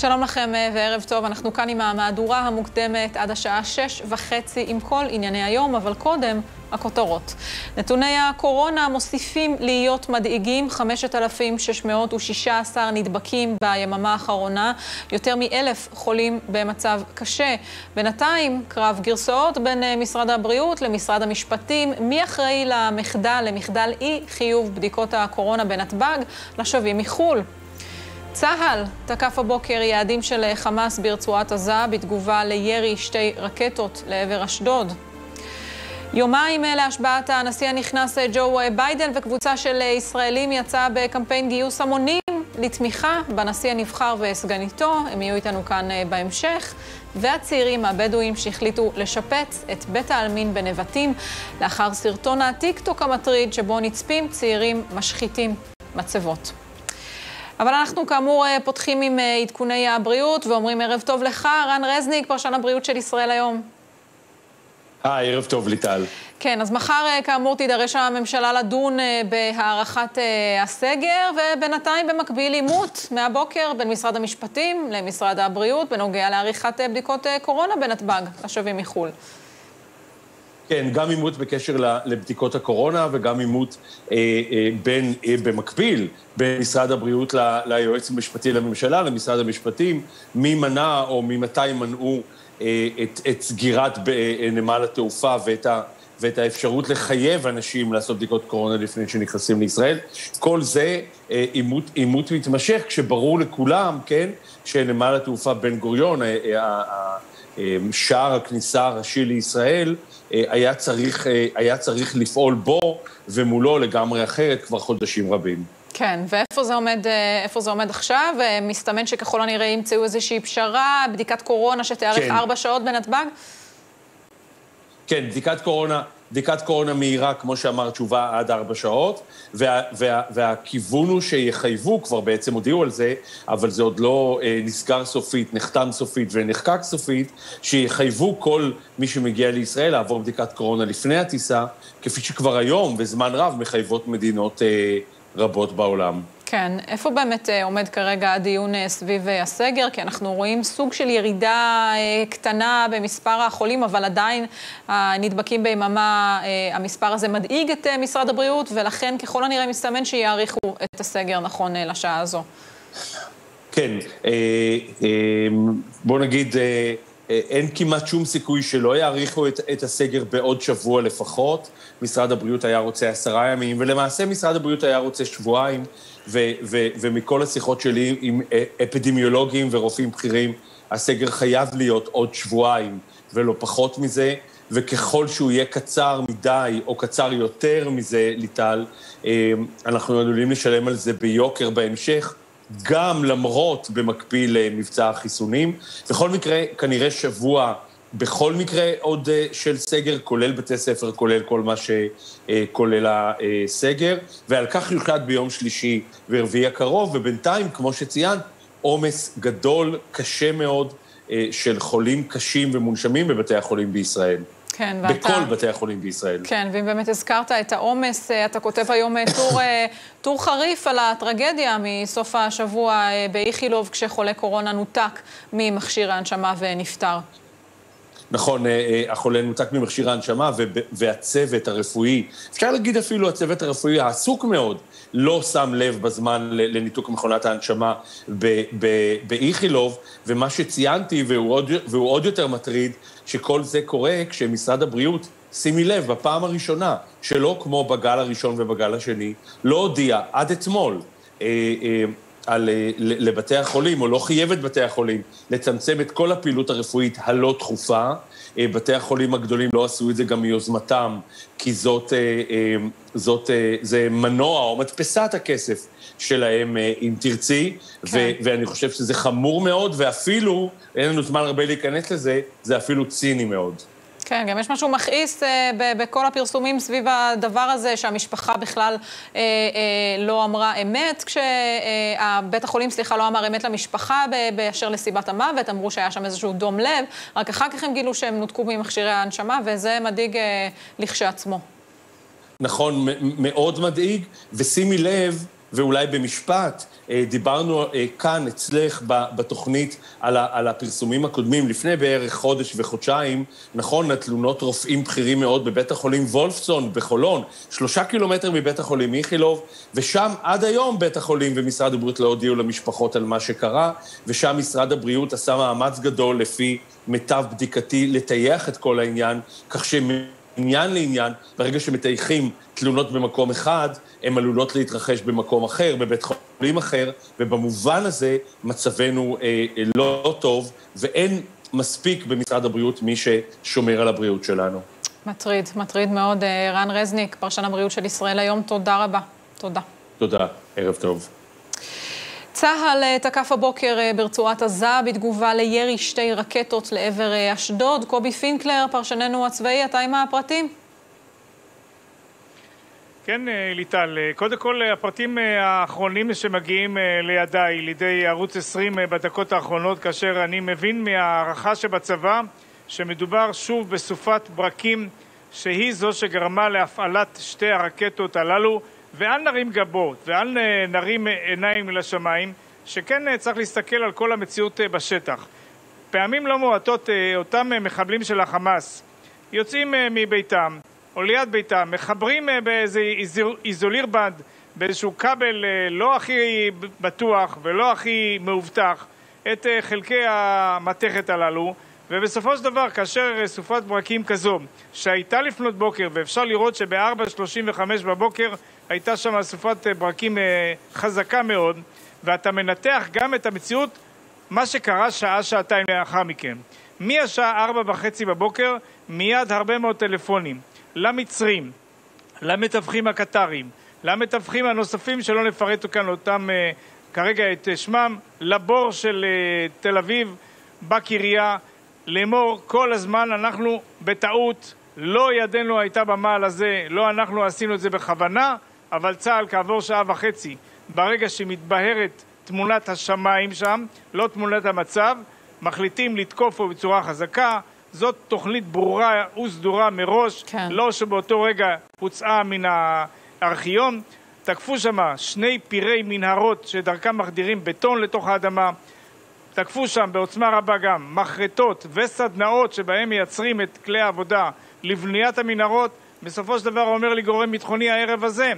שלום לכם אה, וערב טוב, אנחנו כאן עם המהדורה המוקדמת עד השעה שש וחצי עם כל ענייני היום, אבל קודם, הכותרות. נתוני הקורונה מוסיפים להיות מדאיגים, 5,616 נדבקים ביממה האחרונה, יותר מאלף חולים במצב קשה. בינתיים, קרב גרסאות בין אה, משרד הבריאות למשרד המשפטים, מי אחראי למחדל, למחדל אי חיוב בדיקות הקורונה בנתב"ג לשבים מחו"ל. צה"ל תקף הבוקר יעדים של חמאס ברצועת עזה בתגובה לירי שתי רקטות לעבר אשדוד. יומיים להשבעת הנשיא הנכנס ג'ו ביידן וקבוצה של ישראלים יצאה בקמפיין גיוס המונים לתמיכה בנשיא הנבחר וסגניתו, הם יהיו איתנו כאן בהמשך, והצעירים הבדואים שהחליטו לשפץ את בית העלמין בנבטים לאחר סרטון הטיקטוק המטריד שבו נצפים צעירים משחיתים מצבות. אבל אנחנו כאמור אה, פותחים עם אה, עדכוני הבריאות ואומרים ערב טוב לך, רן רזניק, פרשן הבריאות של ישראל היום. היי, ערב טוב, ליטל. כן, אז מחר אה, כאמור תידרש הממשלה לדון בהארכת הסגר, ובינתיים במקביל עימות מהבוקר בין משרד המשפטים למשרד הבריאות בנוגע לעריכת בדיקות קורונה בנתב"ג לשבים מחו"ל. כן, גם עימות בקשר לבדיקות הקורונה וגם עימות אה, אה, בין, אה, במקביל בין משרד הבריאות ליועץ המשפטי לממשלה, למשרד המשפטים, מי מנע או ממתי מנעו אה, את, את סגירת אה, נמל התעופה ואת, ה, ואת האפשרות לחייב אנשים לעשות בדיקות קורונה לפני שנכנסים לישראל. כל זה אה, עימות, עימות מתמשך, כשברור לכולם, כן, שנמל התעופה בן גוריון, אה, אה, אה, שער הכניסה הראשי לישראל, אה, היה צריך, אה, היה צריך לפעול בו ומולו לגמרי אחרת כבר חודשים רבים. כן, ואיפה זה עומד, אה, זה עומד עכשיו? מסתמן שככל הנראה ימצאו איזושהי פשרה, בדיקת קורונה שתארך כן. ארבע שעות בנתב"ג? כן, בדיקת קורונה, בדיקת קורונה מהירה, כמו שאמר, תשובה עד ארבע שעות, וה, וה, והכיוון הוא שיחייבו, כבר בעצם הודיעו על זה, אבל זה עוד לא אה, נסגר סופית, נחתם סופית ונחקק סופית, שיחייבו כל מי שמגיע לישראל לעבור בדיקת קורונה לפני הטיסה, כפי שכבר היום, וזמן רב, מחייבות מדינות אה, רבות בעולם. כן, איפה באמת אה, עומד כרגע הדיון אה, סביב אה, הסגר? כי אנחנו רואים סוג של ירידה קטנה במספר החולים, אבל עדיין הנדבקים ביממה, המספר הזה מדאיג את משרד הבריאות, ולכן ככל הנראה מסתמן שיאריכו את הסגר נכון לשעה הזו. כן, בוא נגיד... אין כמעט שום סיכוי שלא יאריכו את, את הסגר בעוד שבוע לפחות. משרד הבריאות היה רוצה עשרה ימים, ולמעשה משרד הבריאות היה רוצה שבועיים, ו, ו, ומכל השיחות שלי עם אפידמיולוגים ורופאים בכירים, הסגר חייב להיות עוד שבועיים ולא פחות מזה, וככל שהוא יהיה קצר מדי או קצר יותר מזה, ליטל, אה, אנחנו עלולים לשלם על זה ביוקר בהמשך. גם למרות במקביל למבצע החיסונים. בכל מקרה, כנראה שבוע בכל מקרה עוד אה, של סגר, כולל בתי ספר, כולל כל מה שכולל אה, הסגר, ועל כך יוחלט ביום שלישי ורביעי הקרוב, ובינתיים, כמו שציינת, עומס גדול, קשה מאוד, אה, של חולים קשים ומונשמים בבתי החולים בישראל. כן, ואתה... בכל בתי החולים בישראל. כן, ואם באמת הזכרת את העומס, אתה כותב היום טור, טור חריף על הטרגדיה מסוף השבוע באיכילוב, כשחולה קורונה נותק ממכשיר ההנשמה ונפטר. נכון, אה, אה, החולה נותק ממכשיר ההנשמה, והצוות הרפואי, אפשר להגיד אפילו הצוות הרפואי העסוק מאוד, לא שם לב בזמן לניתוק מכונת ההנשמה באיכילוב, ומה שציינתי, והוא עוד, והוא עוד יותר מטריד, שכל זה קורה כשמשרד הבריאות, שימי לב, בפעם הראשונה, שלא כמו בגל הראשון ובגל השני, לא הודיע עד אתמול. על, אה, לבתי החולים, או לא חייב את בתי החולים, לצמצם את כל הפעילות הרפואית הלא דחופה. אה, בתי החולים הגדולים לא עשו את זה גם מיוזמתם, כי זאת, אה, זאת, זה מנוע או מדפסת הכסף שלהם, אם תרצי, כן. ו- ואני חושב שזה חמור מאוד, ואפילו, אין לנו זמן הרבה להיכנס לזה, זה אפילו ציני מאוד. כן, גם יש משהו מכעיס אה, בכל הפרסומים סביב הדבר הזה, שהמשפחה בכלל אה, אה, לא אמרה אמת, כשבית אה, החולים, סליחה, לא אמר אמת למשפחה באשר לסיבת המוות, אמרו שהיה שם איזשהו דום לב, רק אחר כך הם גילו שהם נותקו ממכשירי ההנשמה, וזה מדאיג אה, לכשעצמו. נכון, מאוד מדאיג, ושימי לב, ואולי במשפט, אה, דיברנו אה, כאן אצלך בתוכנית על, הפרסומים הקודמים, לפני בערך חודש וחודשיים, נכון, התלונות רופאים בכירים מאוד בבית החולים וולפסון בחולון, שלושה קילומטר מבית החולים איכילוב, ושם עד היום בית החולים ומשרד הבריאות לא הודיעו למשפחות על מה שקרה, ושם משרד הבריאות עשה מאמץ גדול לפי מיטב בדיקתי לטייח את כל העניין, כך שהם... מעניין לעניין, ברגע שמטייחים תלונות במקום אחד, הן עלולות להתרחש במקום אחר, בבית חולים אחר, ובמובן הזה מצבנו אה, אה, לא טוב, ואין מספיק במשרד הבריאות מי ששומר על הבריאות שלנו. מטריד, מטריד מאוד. אה, רן רזניק, פרשן הבריאות של ישראל היום, תודה רבה. תודה. תודה, ערב טוב. צה"ל אה, תקף הבוקר ברצועת עזה בתגובה לירי שתי רקטות לעבר אשדוד. קובי פינקלר, פרשננו הצבאי, אתה עם הפרטים? כן, ליטל. קודם כל, הפרטים האחרונים שמגיעים לידיי, לידי ערוץ 20 בדקות האחרונות, כאשר אני מבין מהערכה שבצבא שמדובר שוב בסופת ברקים שהיא זו שגרמה להפעלת שתי הרקטות הללו. ואל נרים גבות, ואל נרים עיניים לשמיים, שכן אה, צריך להסתכל על כל המציאות אה, בשטח. פעמים לא מועטות אה, אותם מחבלים של החמאס יוצאים מביתם או ליד ביתם, מחברים באיזה איזוליר בד, באיזשהו כבל לא הכי בטוח ולא הכי מאובטח את חלקי המתכת הללו ובסופו של דבר, כאשר סופת ברקים כזו, שהייתה לפנות בוקר, ואפשר לראות שב-4.35 בבוקר הייתה שם סופת ברקים אה, חזקה מאוד, ואתה מנתח גם את המציאות, מה שקרה שעה-שעתיים לאחר מכן. מהשעה ארבע וחצי בבוקר, מיד הרבה מאוד טלפונים למצרים, למתווכים הקטרים, למתווכים הנוספים שלא נפרט כאן אותם אה, כרגע את שמם, לבור של אה, תל אביב בקריה, לאמור כל הזמן אנחנו בטעות, לא ידנו הייתה במעל הזה, לא אנחנו עשינו את זה בכוונה, אבל צה"ל כעבור שעה וחצי, ברגע שמתבהרת תמונת השמיים שם, לא תמונת המצב, מחליטים לתקוף בצורה חזקה. זאת תוכנית ברורה וסדורה מראש, כן. לא שבאותו רגע הוצאה מן הארכיון. תקפו שם שני פירי מנהרות שדרכם מחדירים בטון לתוך האדמה. תקפו שם בעוצמה רבה גם מחרטות וסדנאות שבהם מייצרים את כלי העבודה לבניית המנהרות. בסופו של דבר אומר לי גורם ביטחוני הערב הזה,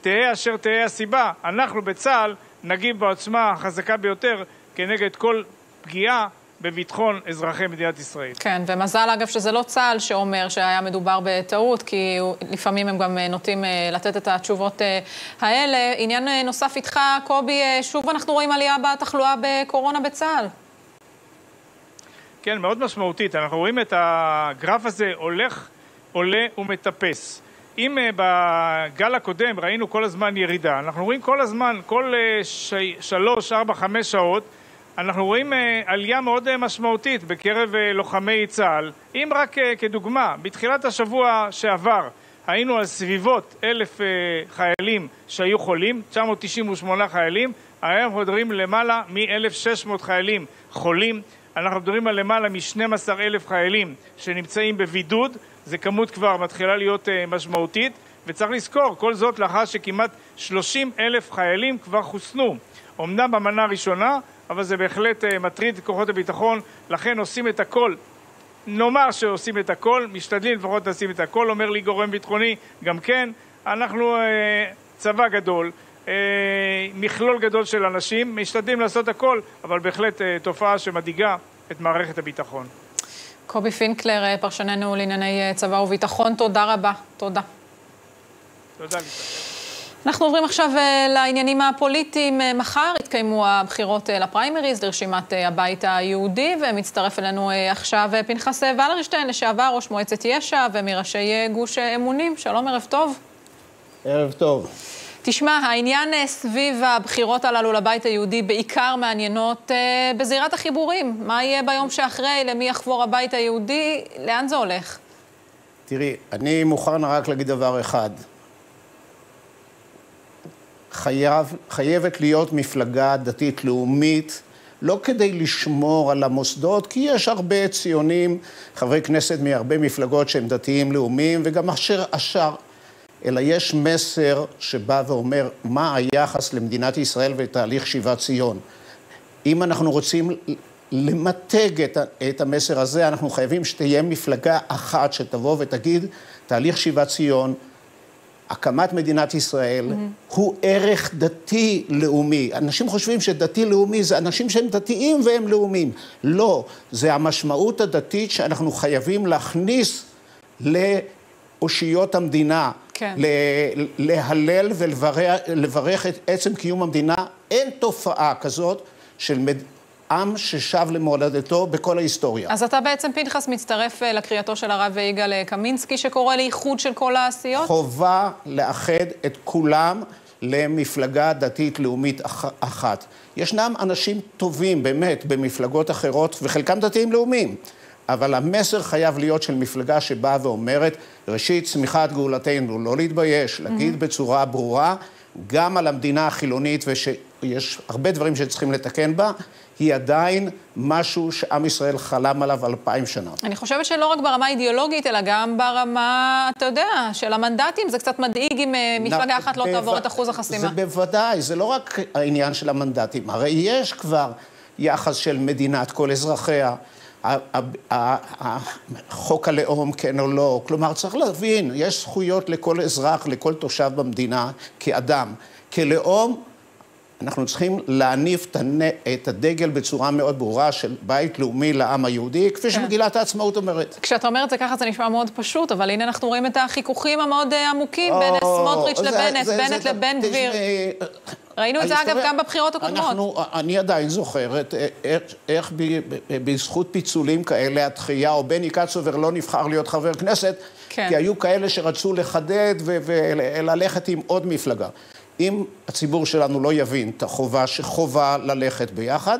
תהא אשר תהא הסיבה, אנחנו בצה"ל נגיב בעוצמה החזקה ביותר כנגד כל פגיעה בביטחון אזרחי מדינת ישראל. כן, ומזל אגב שזה לא צה"ל שאומר שהיה מדובר בטעות, כי לפעמים הם גם אה, נוטים אה, לתת את התשובות אה, האלה. עניין נוסף איתך, קובי, שוב אנחנו רואים עלייה בתחלואה בקורונה בצה"ל. כן, מאוד משמעותית. אנחנו רואים את הגרף הזה הולך, עולה ומטפס. אם בגל הקודם ראינו כל הזמן ירידה, אנחנו רואים כל הזמן, כל שלוש, ארבע, חמש שעות, אנחנו רואים אה, עלייה מאוד אה, משמעותית בקרב אה, לוחמי צה"ל. אם רק כדוגמה, בתחילת השבוע שעבר היינו על סביבות אלף חיילים שהיו חולים, 998 חיילים, היום אנחנו מדברים למעלה מ-1,600 חיילים חולים, אנחנו מדברים על למעלה מ-12 אלף חיילים שנמצאים בבידוד, זו כמות כבר מתחילה להיות משמעותית, וצריך לזכור, כל זאת לאחר שכמעט 30 אלף חיילים כבר חוסנו. אמנם במנה הראשונה, אבל זה בהחלט uh, מטריד את כוחות הביטחון, לכן עושים את הכל. נאמר שעושים את הכל, משתדלים לפחות לשים את הכל, אומר לי גורם ביטחוני, גם כן, אנחנו uh, צבא גדול, uh, מכלול גדול של אנשים, משתדלים לעשות הכל, אבל בהחלט uh, תופעה שמדאיגה את מערכת הביטחון. קובי פינקלר, פרשננו לענייני צבא וביטחון, תודה רבה. תודה. תודה, ליטל. אנחנו עוברים עכשיו אה, לעניינים הפוליטיים. אה, מחר יתקיימו הבחירות אה, לפריימריז לרשימת הבית היהודי, ומצטרף אלינו עכשיו פנחס ולרשטיין, לשעבר ראש מועצת יש"ע ומראשי גוש אמונים. שלום, ערב טוב. ערב טוב. תשמע, העניין סביב הבחירות הללו לבית היהודי בעיקר מעניינות בזירת החיבורים. מה יהיה ביום שאחרי, למי יחבור הבית היהודי, לאן זה הולך? תראי, אני מוכן רק להגיד דבר אחד. חייב, חייבת להיות מפלגה דתית-לאומית, לא כדי לשמור על המוסדות, כי יש הרבה ציונים, חברי כנסת מהרבה מפלגות שהם דתיים-לאומיים, וגם אשר השאר אלא יש מסר שבא ואומר מה היחס למדינת ישראל ותהליך שיבת ציון. אם אנחנו רוצים למתג את, את המסר הזה, אנחנו חייבים שתהיה מפלגה אחת שתבוא ותגיד, תהליך שיבת ציון, הקמת מדינת ישראל, mm-hmm. הוא ערך דתי-לאומי. אנשים חושבים שדתי-לאומי זה אנשים שהם דתיים והם לאומיים. לא, זה המשמעות הדתית שאנחנו חייבים להכניס לאושיות המדינה. כן. להלל ולברך את עצם קיום המדינה. אין תופעה כזאת של מד... עם ששב למולדתו בכל ההיסטוריה. אז אתה בעצם, פנחס, מצטרף אה, לקריאתו של הרב יגאל אה, קמינסקי, שקורא לאיחוד של כל העשיות? חובה לאחד את כולם למפלגה דתית-לאומית אחת. ישנם אנשים טובים, באמת, במפלגות אחרות, וחלקם דתיים-לאומיים. אבל המסר חייב להיות של מפלגה שבאה ואומרת, ראשית, צמיחת גאולתנו, לא להתבייש, להגיד mm-hmm. בצורה ברורה, גם על המדינה החילונית, ושיש הרבה דברים שצריכים לתקן בה, היא עדיין משהו שעם ישראל חלם עליו אלפיים שנה. אני חושבת שלא רק ברמה האידיאולוגית, אלא גם ברמה, אתה יודע, של המנדטים. זה קצת מדאיג אם אה, מפלגה אחת לא תעבור את אחוז החסימה. זה בוודאי, זה לא רק העניין של המנדטים. הרי יש כבר יחס של מדינת כל אזרחיה. חוק הלאום, כן או לא. כלומר, צריך להבין, יש זכויות לכל אזרח, לכל תושב במדינה, כאדם. כלאום, אנחנו צריכים להניף את הדגל בצורה מאוד ברורה של בית לאומי לעם היהודי, כפי כן. שמגילת העצמאות אומרת. כשאתה אומר את זה ככה זה נשמע מאוד פשוט, אבל הנה אנחנו רואים את החיכוכים המאוד אה, עמוקים בין סמוטריץ' לבנט, בנט לבן גביר. ראינו את זה אגב גם בבחירות הקודמות. אנחנו, אני עדיין זוכר את, איך, איך ב, בזכות פיצולים כאלה, התחייה, או בני קצובר לא נבחר להיות חבר כנסת, כן. כי היו כאלה שרצו לחדד וללכת עם עוד מפלגה. אם הציבור שלנו לא יבין את החובה שחובה ללכת ביחד,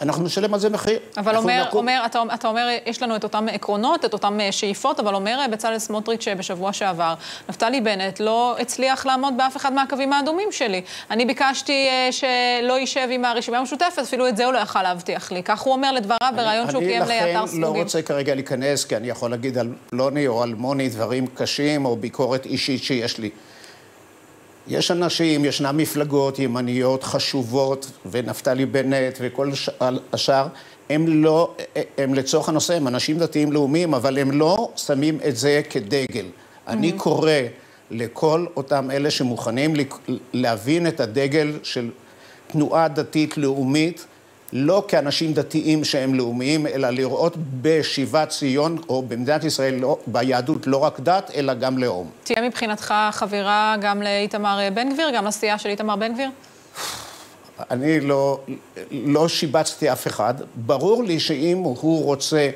אנחנו נשלם על זה מחיר. אבל אומר, נקום... אומר, אתה, אתה אומר, יש לנו את אותם עקרונות, את אותם אה, שאיפות, אבל אומר אה, בצלאל סמוטריץ' אה, בשבוע שעבר, נפתלי בנט לא הצליח לעמוד באף אחד מהקווים האדומים שלי. אני ביקשתי שלא יישב עם הרשימה המשותפת, אפילו את זה הוא לא יכל להבטיח לי. כך הוא אומר לדבריו בריאיון שהוא קיים לאתר סרוגים. אני לכן לא רוצה כרגע להיכנס, כי אני יכול להגיד על פלוני או על מוני דברים קשים, או ביקורת אישית שיש לי. יש אנשים, ישנן מפלגות ימניות חשובות, ונפתלי בנט וכל השאר, הם לא, הם לצורך הנושא, הם אנשים דתיים לאומיים, אבל הם לא שמים את זה כדגל. Mm-hmm. אני קורא לכל אותם אלה שמוכנים להבין את הדגל של תנועה דתית לאומית, לא כאנשים דתיים שהם לאומיים, אלא לראות בשיבת ציון, או במדינת ישראל, לא, ביהדות, לא רק דת, אלא גם לאום. תהיה מבחינתך חברה גם לאיתמר בן גביר, גם לסיעה של איתמר בן גביר? אני לא, לא שיבצתי אף אחד. ברור לי שאם הוא רוצה,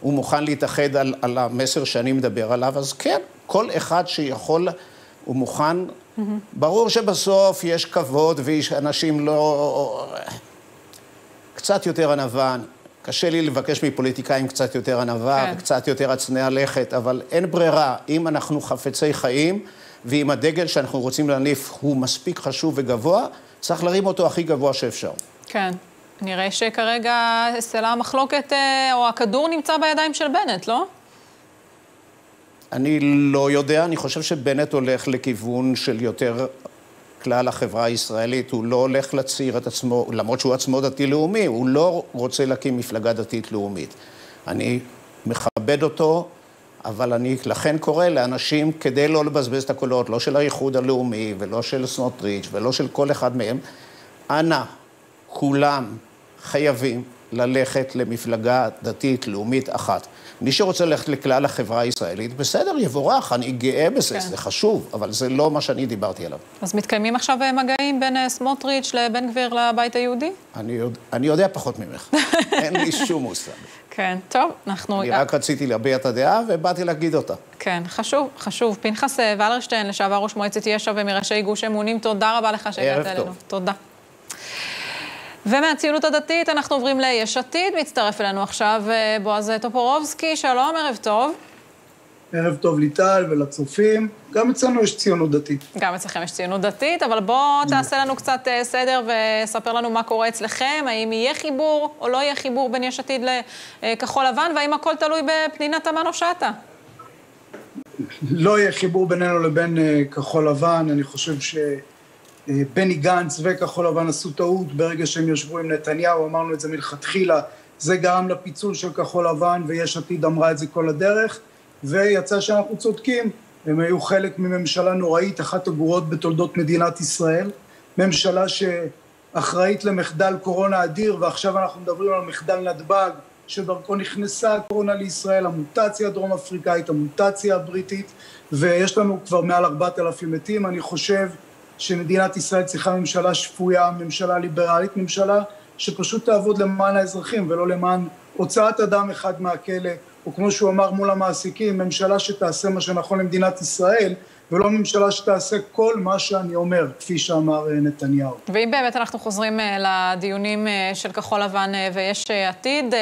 הוא מוכן להתאחד על, על המסר שאני מדבר עליו, אז כן, כל אחד שיכול, הוא מוכן. Mm-hmm. ברור שבסוף יש כבוד ואנשים לא... קצת יותר ענווה, קשה לי לבקש מפוליטיקאים קצת יותר ענווה כן. וקצת יותר עצני הלכת, אבל אין ברירה. אם אנחנו חפצי חיים, ואם הדגל שאנחנו רוצים להניף הוא מספיק חשוב וגבוה, צריך להרים אותו הכי גבוה שאפשר. כן. נראה שכרגע סלע המחלוקת, אה, או הכדור נמצא בידיים של בנט, לא? אני לא יודע, אני חושב שבנט הולך לכיוון של יותר כלל החברה הישראלית, הוא לא הולך להצהיר את עצמו, למרות שהוא עצמו דתי-לאומי, הוא לא רוצה להקים מפלגה דתית-לאומית. אני מכבד אותו, אבל אני לכן קורא לאנשים, כדי לא לבזבז את הקולות, לא של האיחוד הלאומי ולא של סמוטריץ' ולא של כל אחד מהם, אנא, כולם חייבים ללכת למפלגה דתית-לאומית אחת. מי שרוצה ללכת לכלל החברה הישראלית, בסדר, יבורך, אני גאה בזה, כן. זה חשוב, אבל זה לא מה שאני דיברתי עליו. אז מתקיימים עכשיו אה, מגעים בין אה, סמוטריץ' לבן גביר לבית היהודי? אני, יודע, אני יודע פחות ממך, אין לי שום מושג. כן, טוב, אנחנו... אני רק רציתי להביע את הדעה ובאתי להגיד אותה. כן, חשוב, חשוב. פנחס אה, ולרשטיין, לשעבר ראש מועצת יש"ע ומראשי גוש אמונים, תודה רבה לך שהגעת אלינו. תודה. ומהציונות הדתית אנחנו עוברים ליש עתיד, מצטרף אלינו עכשיו אה, בועז טופורובסקי, שלום, ערב טוב. ערב טוב ליטל ולצופים, גם אצלנו יש ציונות דתית. גם אצלכם יש ציונות דתית, אבל בוא תעשה לנו קצת אה, סדר וספר לנו מה קורה אצלכם, האם יהיה חיבור או לא יהיה חיבור בין יש עתיד לכחול לבן, והאם הכל תלוי בפנינה תמנו-שטה. לא יהיה חיבור בינינו לבין כחול לבן, אני חושב שבני גנץ וכחול לבן עשו טעות ברגע שהם ישבו עם נתניהו, אמרנו את זה מלכתחילה, זה גרם לפיצול של כחול לבן ויש עתיד אמרה את זה כל הדרך, ויצא שאנחנו צודקים, הם היו חלק מממשלה נוראית, אחת הגרועות בתולדות מדינת ישראל, ממשלה שאחראית למחדל קורונה אדיר ועכשיו אנחנו מדברים על מחדל נתב"ג שדרכו נכנסה הקורונה לישראל, המוטציה הדרום אפריקאית, המוטציה הבריטית ויש לנו כבר מעל ארבעת אלפים מתים, אני חושב שמדינת ישראל צריכה ממשלה שפויה, ממשלה ליברלית, ממשלה שפשוט תעבוד למען האזרחים ולא למען הוצאת אדם אחד מהכלא. או כמו שהוא אמר מול המעסיקים, ממשלה שתעשה מה שנכון למדינת ישראל ולא ממשלה שתעשה כל מה שאני אומר, כפי שאמר אה, נתניהו. ואם באמת אנחנו חוזרים אה, לדיונים אה, של כחול לבן ויש עתיד,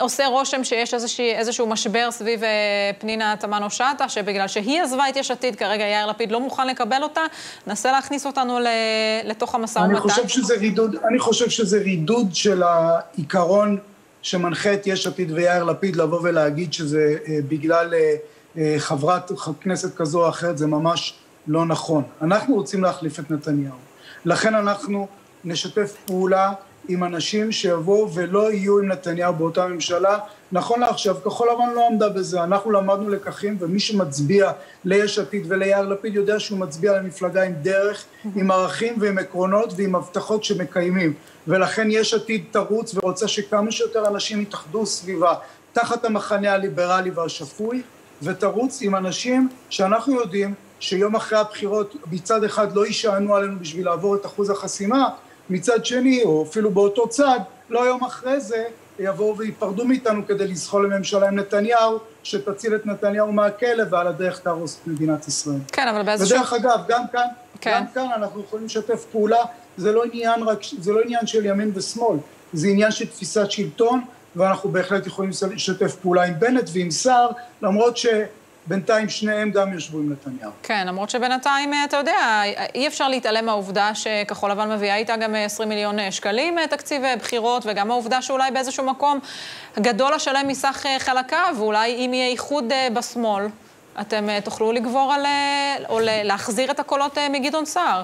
עושה רושם שיש איזושהי, איזשהו משבר סביב פנינה תמנו-שטה, שבגלל שהיא עזבה את יש עתיד, כרגע יאיר לפיד לא מוכן לקבל אותה, נסה להכניס אותנו לתוך המשא ומתן. אני חושב שזה רידוד של העיקרון שמנחה את יש עתיד ויאיר לפיד לבוא ולהגיד שזה בגלל... אה, חברת כנסת כזו או אחרת, זה ממש לא נכון. אנחנו רוצים להחליף את נתניהו. לכן אנחנו נשתף פעולה עם אנשים שיבואו ולא יהיו עם נתניהו באותה ממשלה. נכון לעכשיו, כחול לבן לא עמדה בזה, אנחנו למדנו לקחים ומי שמצביע ליש עתיד וליאיר לפיד יודע שהוא מצביע למפלגה עם דרך, עם ערכים ועם עקרונות ועם הבטחות שמקיימים ולכן יש עתיד תרוץ ורוצה שכמה שיותר אנשים יתאחדו סביבה תחת המחנה הליברלי והשפוי ותרוץ עם אנשים שאנחנו יודעים שיום אחרי הבחירות מצד אחד לא יישענו עלינו בשביל לעבור את אחוז החסימה, מצד שני, או אפילו באותו צד, לא יום אחרי זה יבואו וייפרדו מאיתנו כדי לזחול לממשלה עם נתניהו, שתציל את נתניהו מהכלא ועל הדרך תהרוס את מדינת ישראל. כן, אבל באיזשהו... ודרך אגב, גם כאן, כן. גם כאן אנחנו יכולים לשתף פעולה, זה לא עניין רק, זה לא עניין של ימין ושמאל, זה עניין של תפיסת שלטון, ואנחנו בהחלט יכולים לשתף פעולה עם בנט ועם סער, למרות שבינתיים שניהם גם ישבו עם נתניהו. כן, למרות שבינתיים, אתה יודע, אי אפשר להתעלם מהעובדה שכחול לבן מביאה איתה גם 20 מיליון שקלים תקציב בחירות, וגם העובדה שאולי באיזשהו מקום גדול השלם מסך חלקיו, ואולי אם יהיה איחוד בשמאל, אתם תוכלו לגבור על... או להחזיר את הקולות מגדעון סער.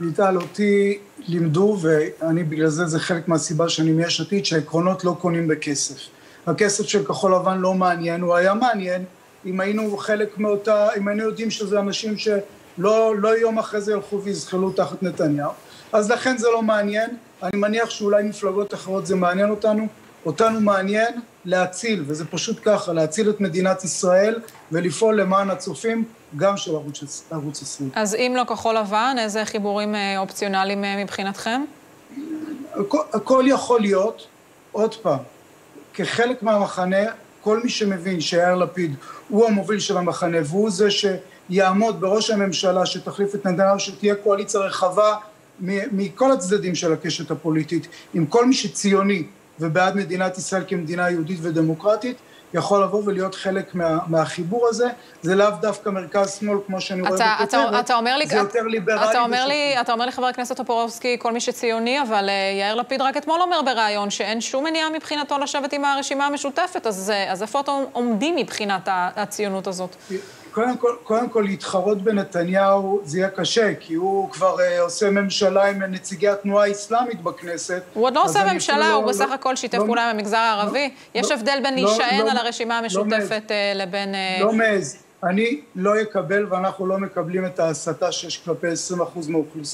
ליטל, אותי לימדו, ואני בגלל זה, זה חלק מהסיבה שאני מיש עתיד, שעקרונות לא קונים בכסף. הכסף של כחול לבן לא מעניין, הוא היה מעניין אם היינו חלק מאותה, אם היינו יודעים שזה אנשים שלא לא יום אחרי זה ילכו ויזחלו תחת נתניהו. אז לכן זה לא מעניין, אני מניח שאולי מפלגות אחרות זה מעניין אותנו, אותנו מעניין להציל, וזה פשוט ככה, להציל את מדינת ישראל ולפעול למען הצופים גם של ערוץ, ערוץ 20. אז אם לא כחול לבן, איזה חיבורים אה, אופציונליים אה, מבחינתכם? הכל, הכל יכול להיות, עוד פעם, כחלק מהמחנה, כל מי שמבין שיאיר לפיד הוא המוביל של המחנה והוא זה שיעמוד בראש הממשלה שתחליף את נתניהו, שתהיה קואליציה רחבה מכל הצדדים של הקשת הפוליטית, עם כל מי שציוני ובעד מדינת ישראל כמדינה יהודית ודמוקרטית, יכול לבוא ולהיות חלק מה, מהחיבור הזה, זה לאו דווקא מרכז-שמאל כמו שאני רואה בכותרת, אתה, אתה אומר לי, זה יותר ליברלי. אתה אומר, לי, אתה אומר לי, חבר הכנסת טופורובסקי, כל מי שציוני, אבל uh, יאיר לפיד רק אתמול אומר בריאיון שאין שום מניעה מבחינתו לשבת עם הרשימה המשותפת, אז, uh, אז איפה אתם עומדים מבחינת הציונות הזאת? קודם כל, קודם כל להתחרות בנתניהו זה יהיה קשה, כי הוא כבר uh, עושה ממשלה עם נציגי התנועה האסלאמית בכנסת. הוא עוד לא עושה ממשלה, לא, הוא לא, בסך הכל שיתף לא, פעולה עם המגזר הערבי. לא, יש לא, הבדל בין לא, להישען לא, על הרשימה המשותפת לא uh, לבין... Uh... לא מעז. אני לא אקבל ואנחנו לא מקבלים את ההסתה שיש כלפי 20%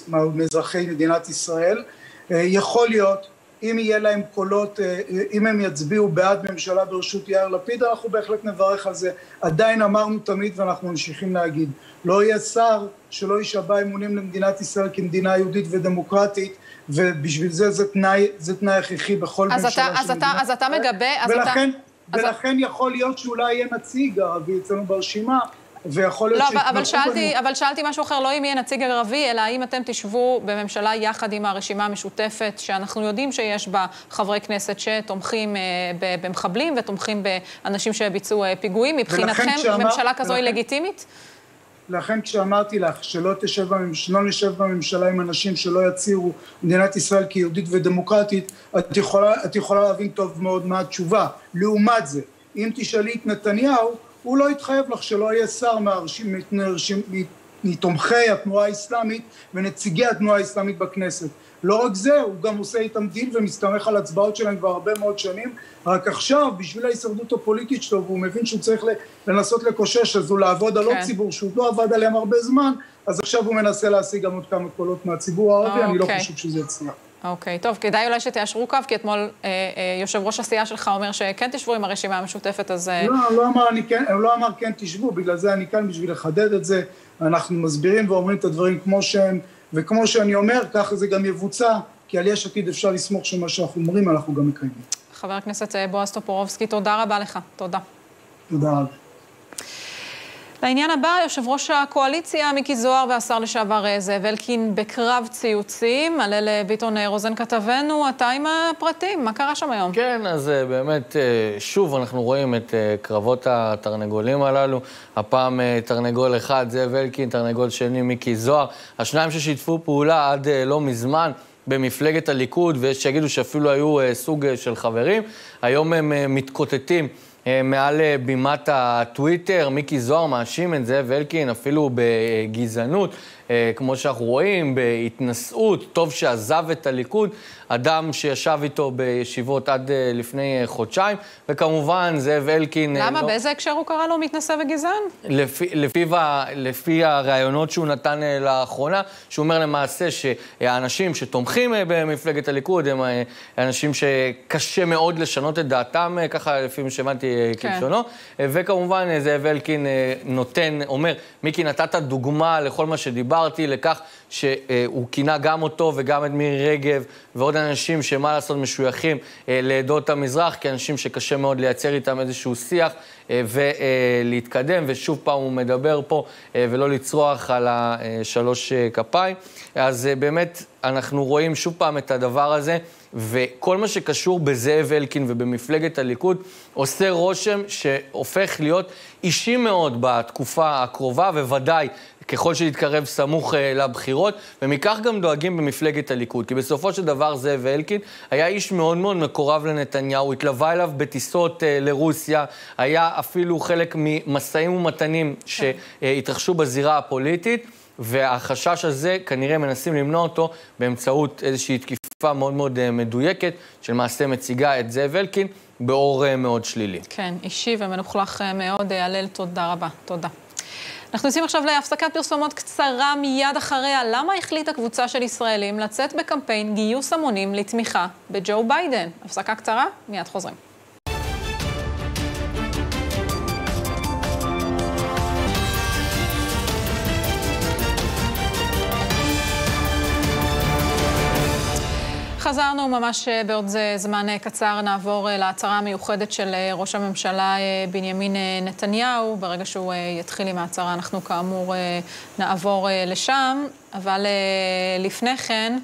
מאזרחי מדינת ישראל. Uh, יכול להיות אם יהיה להם קולות, אה, אם הם יצביעו בעד ממשלה בראשות יאיר לפיד, אנחנו בהחלט נברך על זה. עדיין אמרנו תמיד ואנחנו ממשיכים להגיד, לא יהיה שר שלא יישבע אמונים למדינת ישראל כמדינה יהודית ודמוקרטית, ובשביל זה זה תנאי, זה תנאי הכרחי בכל ממשלה של מדינת ישראל. אז אתה מגבה... ולכן, אתה... ולכן יכול להיות שאולי יהיה נציג ערבי אצלנו ברשימה, ויכול להיות לא, אבל שאלתי, אבל שאלתי משהו אחר, לא אם יהיה נציג ערבי, אלא האם אתם תשבו בממשלה יחד עם הרשימה המשותפת, שאנחנו יודעים שיש בה חברי כנסת שתומכים אה, במחבלים ותומכים באנשים שביצעו אה, פיגועים. מבחינתכם, ממשלה כזו היא לגיטימית? לכן כשאמרתי לך שלא תשב במש... לא נשב בממשלה עם אנשים שלא יצהירו מדינת ישראל כיהודית ודמוקרטית, את יכולה, את יכולה להבין טוב מאוד מה התשובה. לעומת זה, אם תשאלי את נתניהו, הוא לא התחייב לך שלא יהיה שר מתומכי התנועה האסלאמית ונציגי התנועה האסלאמית בכנסת. לא רק זה, הוא גם עושה איתם דיל ומסתמך על הצבעות שלהם כבר הרבה מאוד שנים, רק עכשיו, בשביל ההישרדות הפוליטית שלו, והוא מבין שהוא צריך לנסות לקושש, אז הוא לעבוד על עוד כן. ציבור שהוא לא עבד עליהם הרבה זמן, אז עכשיו הוא מנסה להשיג גם עוד כמה קולות מהציבור הערבי, אני לא אוקיי. חושב שזה יצליח. אוקיי, טוב, כדאי אולי שתיישרו קו, כי אתמול אה, אה, יושב ראש הסיעה שלך אומר שכן תשבו עם הרשימה המשותפת, אז... אה... לא, לא אמר, כן, הוא לא אמר כן תשבו, בגלל זה אני כאן בשביל לחדד את זה. אנחנו מסבירים ואומרים את הדברים כמו שהם, וכמו שאני אומר, ככה זה גם יבוצע, כי על יש עתיד אפשר לסמוך שמה שאנחנו אומרים, אנחנו גם מקיימים. חבר הכנסת אה, בועז טופורובסקי, תודה רבה לך. תודה. תודה רבה. לעניין הבא, יושב ראש הקואליציה מיקי זוהר והשר לשעבר אה, זאב אלקין בקרב ציוצים. הלל ביטון אה, רוזן כתבנו, אתה עם הפרטים, מה קרה שם היום? כן, אז באמת, שוב אנחנו רואים את קרבות התרנגולים הללו. הפעם תרנגול אחד, זאב אלקין, תרנגול שני, מיקי זוהר. השניים ששיתפו פעולה עד לא מזמן. במפלגת הליכוד, ויש שיגידו שאפילו היו סוג של חברים. היום הם מתקוטטים מעל uh, בימת הטוויטר. מיקי זוהר מאשים את זאב אלקין אפילו בגזענות. אה, כמו שאנחנו רואים, בהתנשאות, טוב שעזב את הליכוד, אדם שישב איתו בישיבות עד אה, לפני אה, חודשיים, וכמובן זאב אלקין... למה? לא... באיזה הקשר הוא קרא לו מתנשא וגזען? לפי, לפי, לפי הראיונות שהוא נתן לאחרונה, שהוא אומר למעשה שהאנשים שתומכים במפלגת הליכוד הם אנשים שקשה מאוד לשנות את דעתם, ככה לפי מה שהבנתי כן. כלשונו, וכמובן זאב אלקין נותן, אומר, מיקי, נתת דוגמה לכל מה שדיבר. דיברתי לכך שהוא כינה גם אותו וגם את מירי רגב ועוד אנשים שמה לעשות משויכים אה, לעדות המזרח, כאנשים שקשה מאוד לייצר איתם איזשהו שיח אה, ולהתקדם, ושוב פעם הוא מדבר פה אה, ולא לצרוח על השלוש כפיים. אז באמת אנחנו רואים שוב פעם את הדבר הזה. וכל מה שקשור בזאב אלקין ובמפלגת הליכוד עושה רושם שהופך להיות אישי מאוד בתקופה הקרובה, וודאי ככל שיתקרב סמוך uh, לבחירות, ומכך גם דואגים במפלגת הליכוד. כי בסופו של דבר זאב אלקין היה איש מאוד מאוד מקורב לנתניהו, התלווה אליו בטיסות uh, לרוסיה, היה אפילו חלק ממשאים ומתנים שהתרחשו בזירה הפוליטית. והחשש הזה, כנראה מנסים למנוע אותו באמצעות איזושהי תקיפה מאוד מאוד אה, מדויקת, שלמעשה מציגה את זאב אלקין באור מאוד שלילי. כן, אישי ומלוכלך מאוד. הלל, תודה רבה. תודה. אנחנו יוצאים עכשיו להפסקת פרסומות קצרה מיד אחריה. למה החליטה קבוצה של ישראלים לצאת בקמפיין גיוס המונים לתמיכה בג'ו ביידן? הפסקה קצרה, מיד חוזרים. חזרנו ממש אה, בעוד זמן אה, קצר, נעבור אה, להצהרה המיוחדת של ראש הממשלה בנימין נתניהו. ברגע שהוא יתחיל עם ההצהרה, אנחנו כאמור נעבור לשם, אבל לפני כן,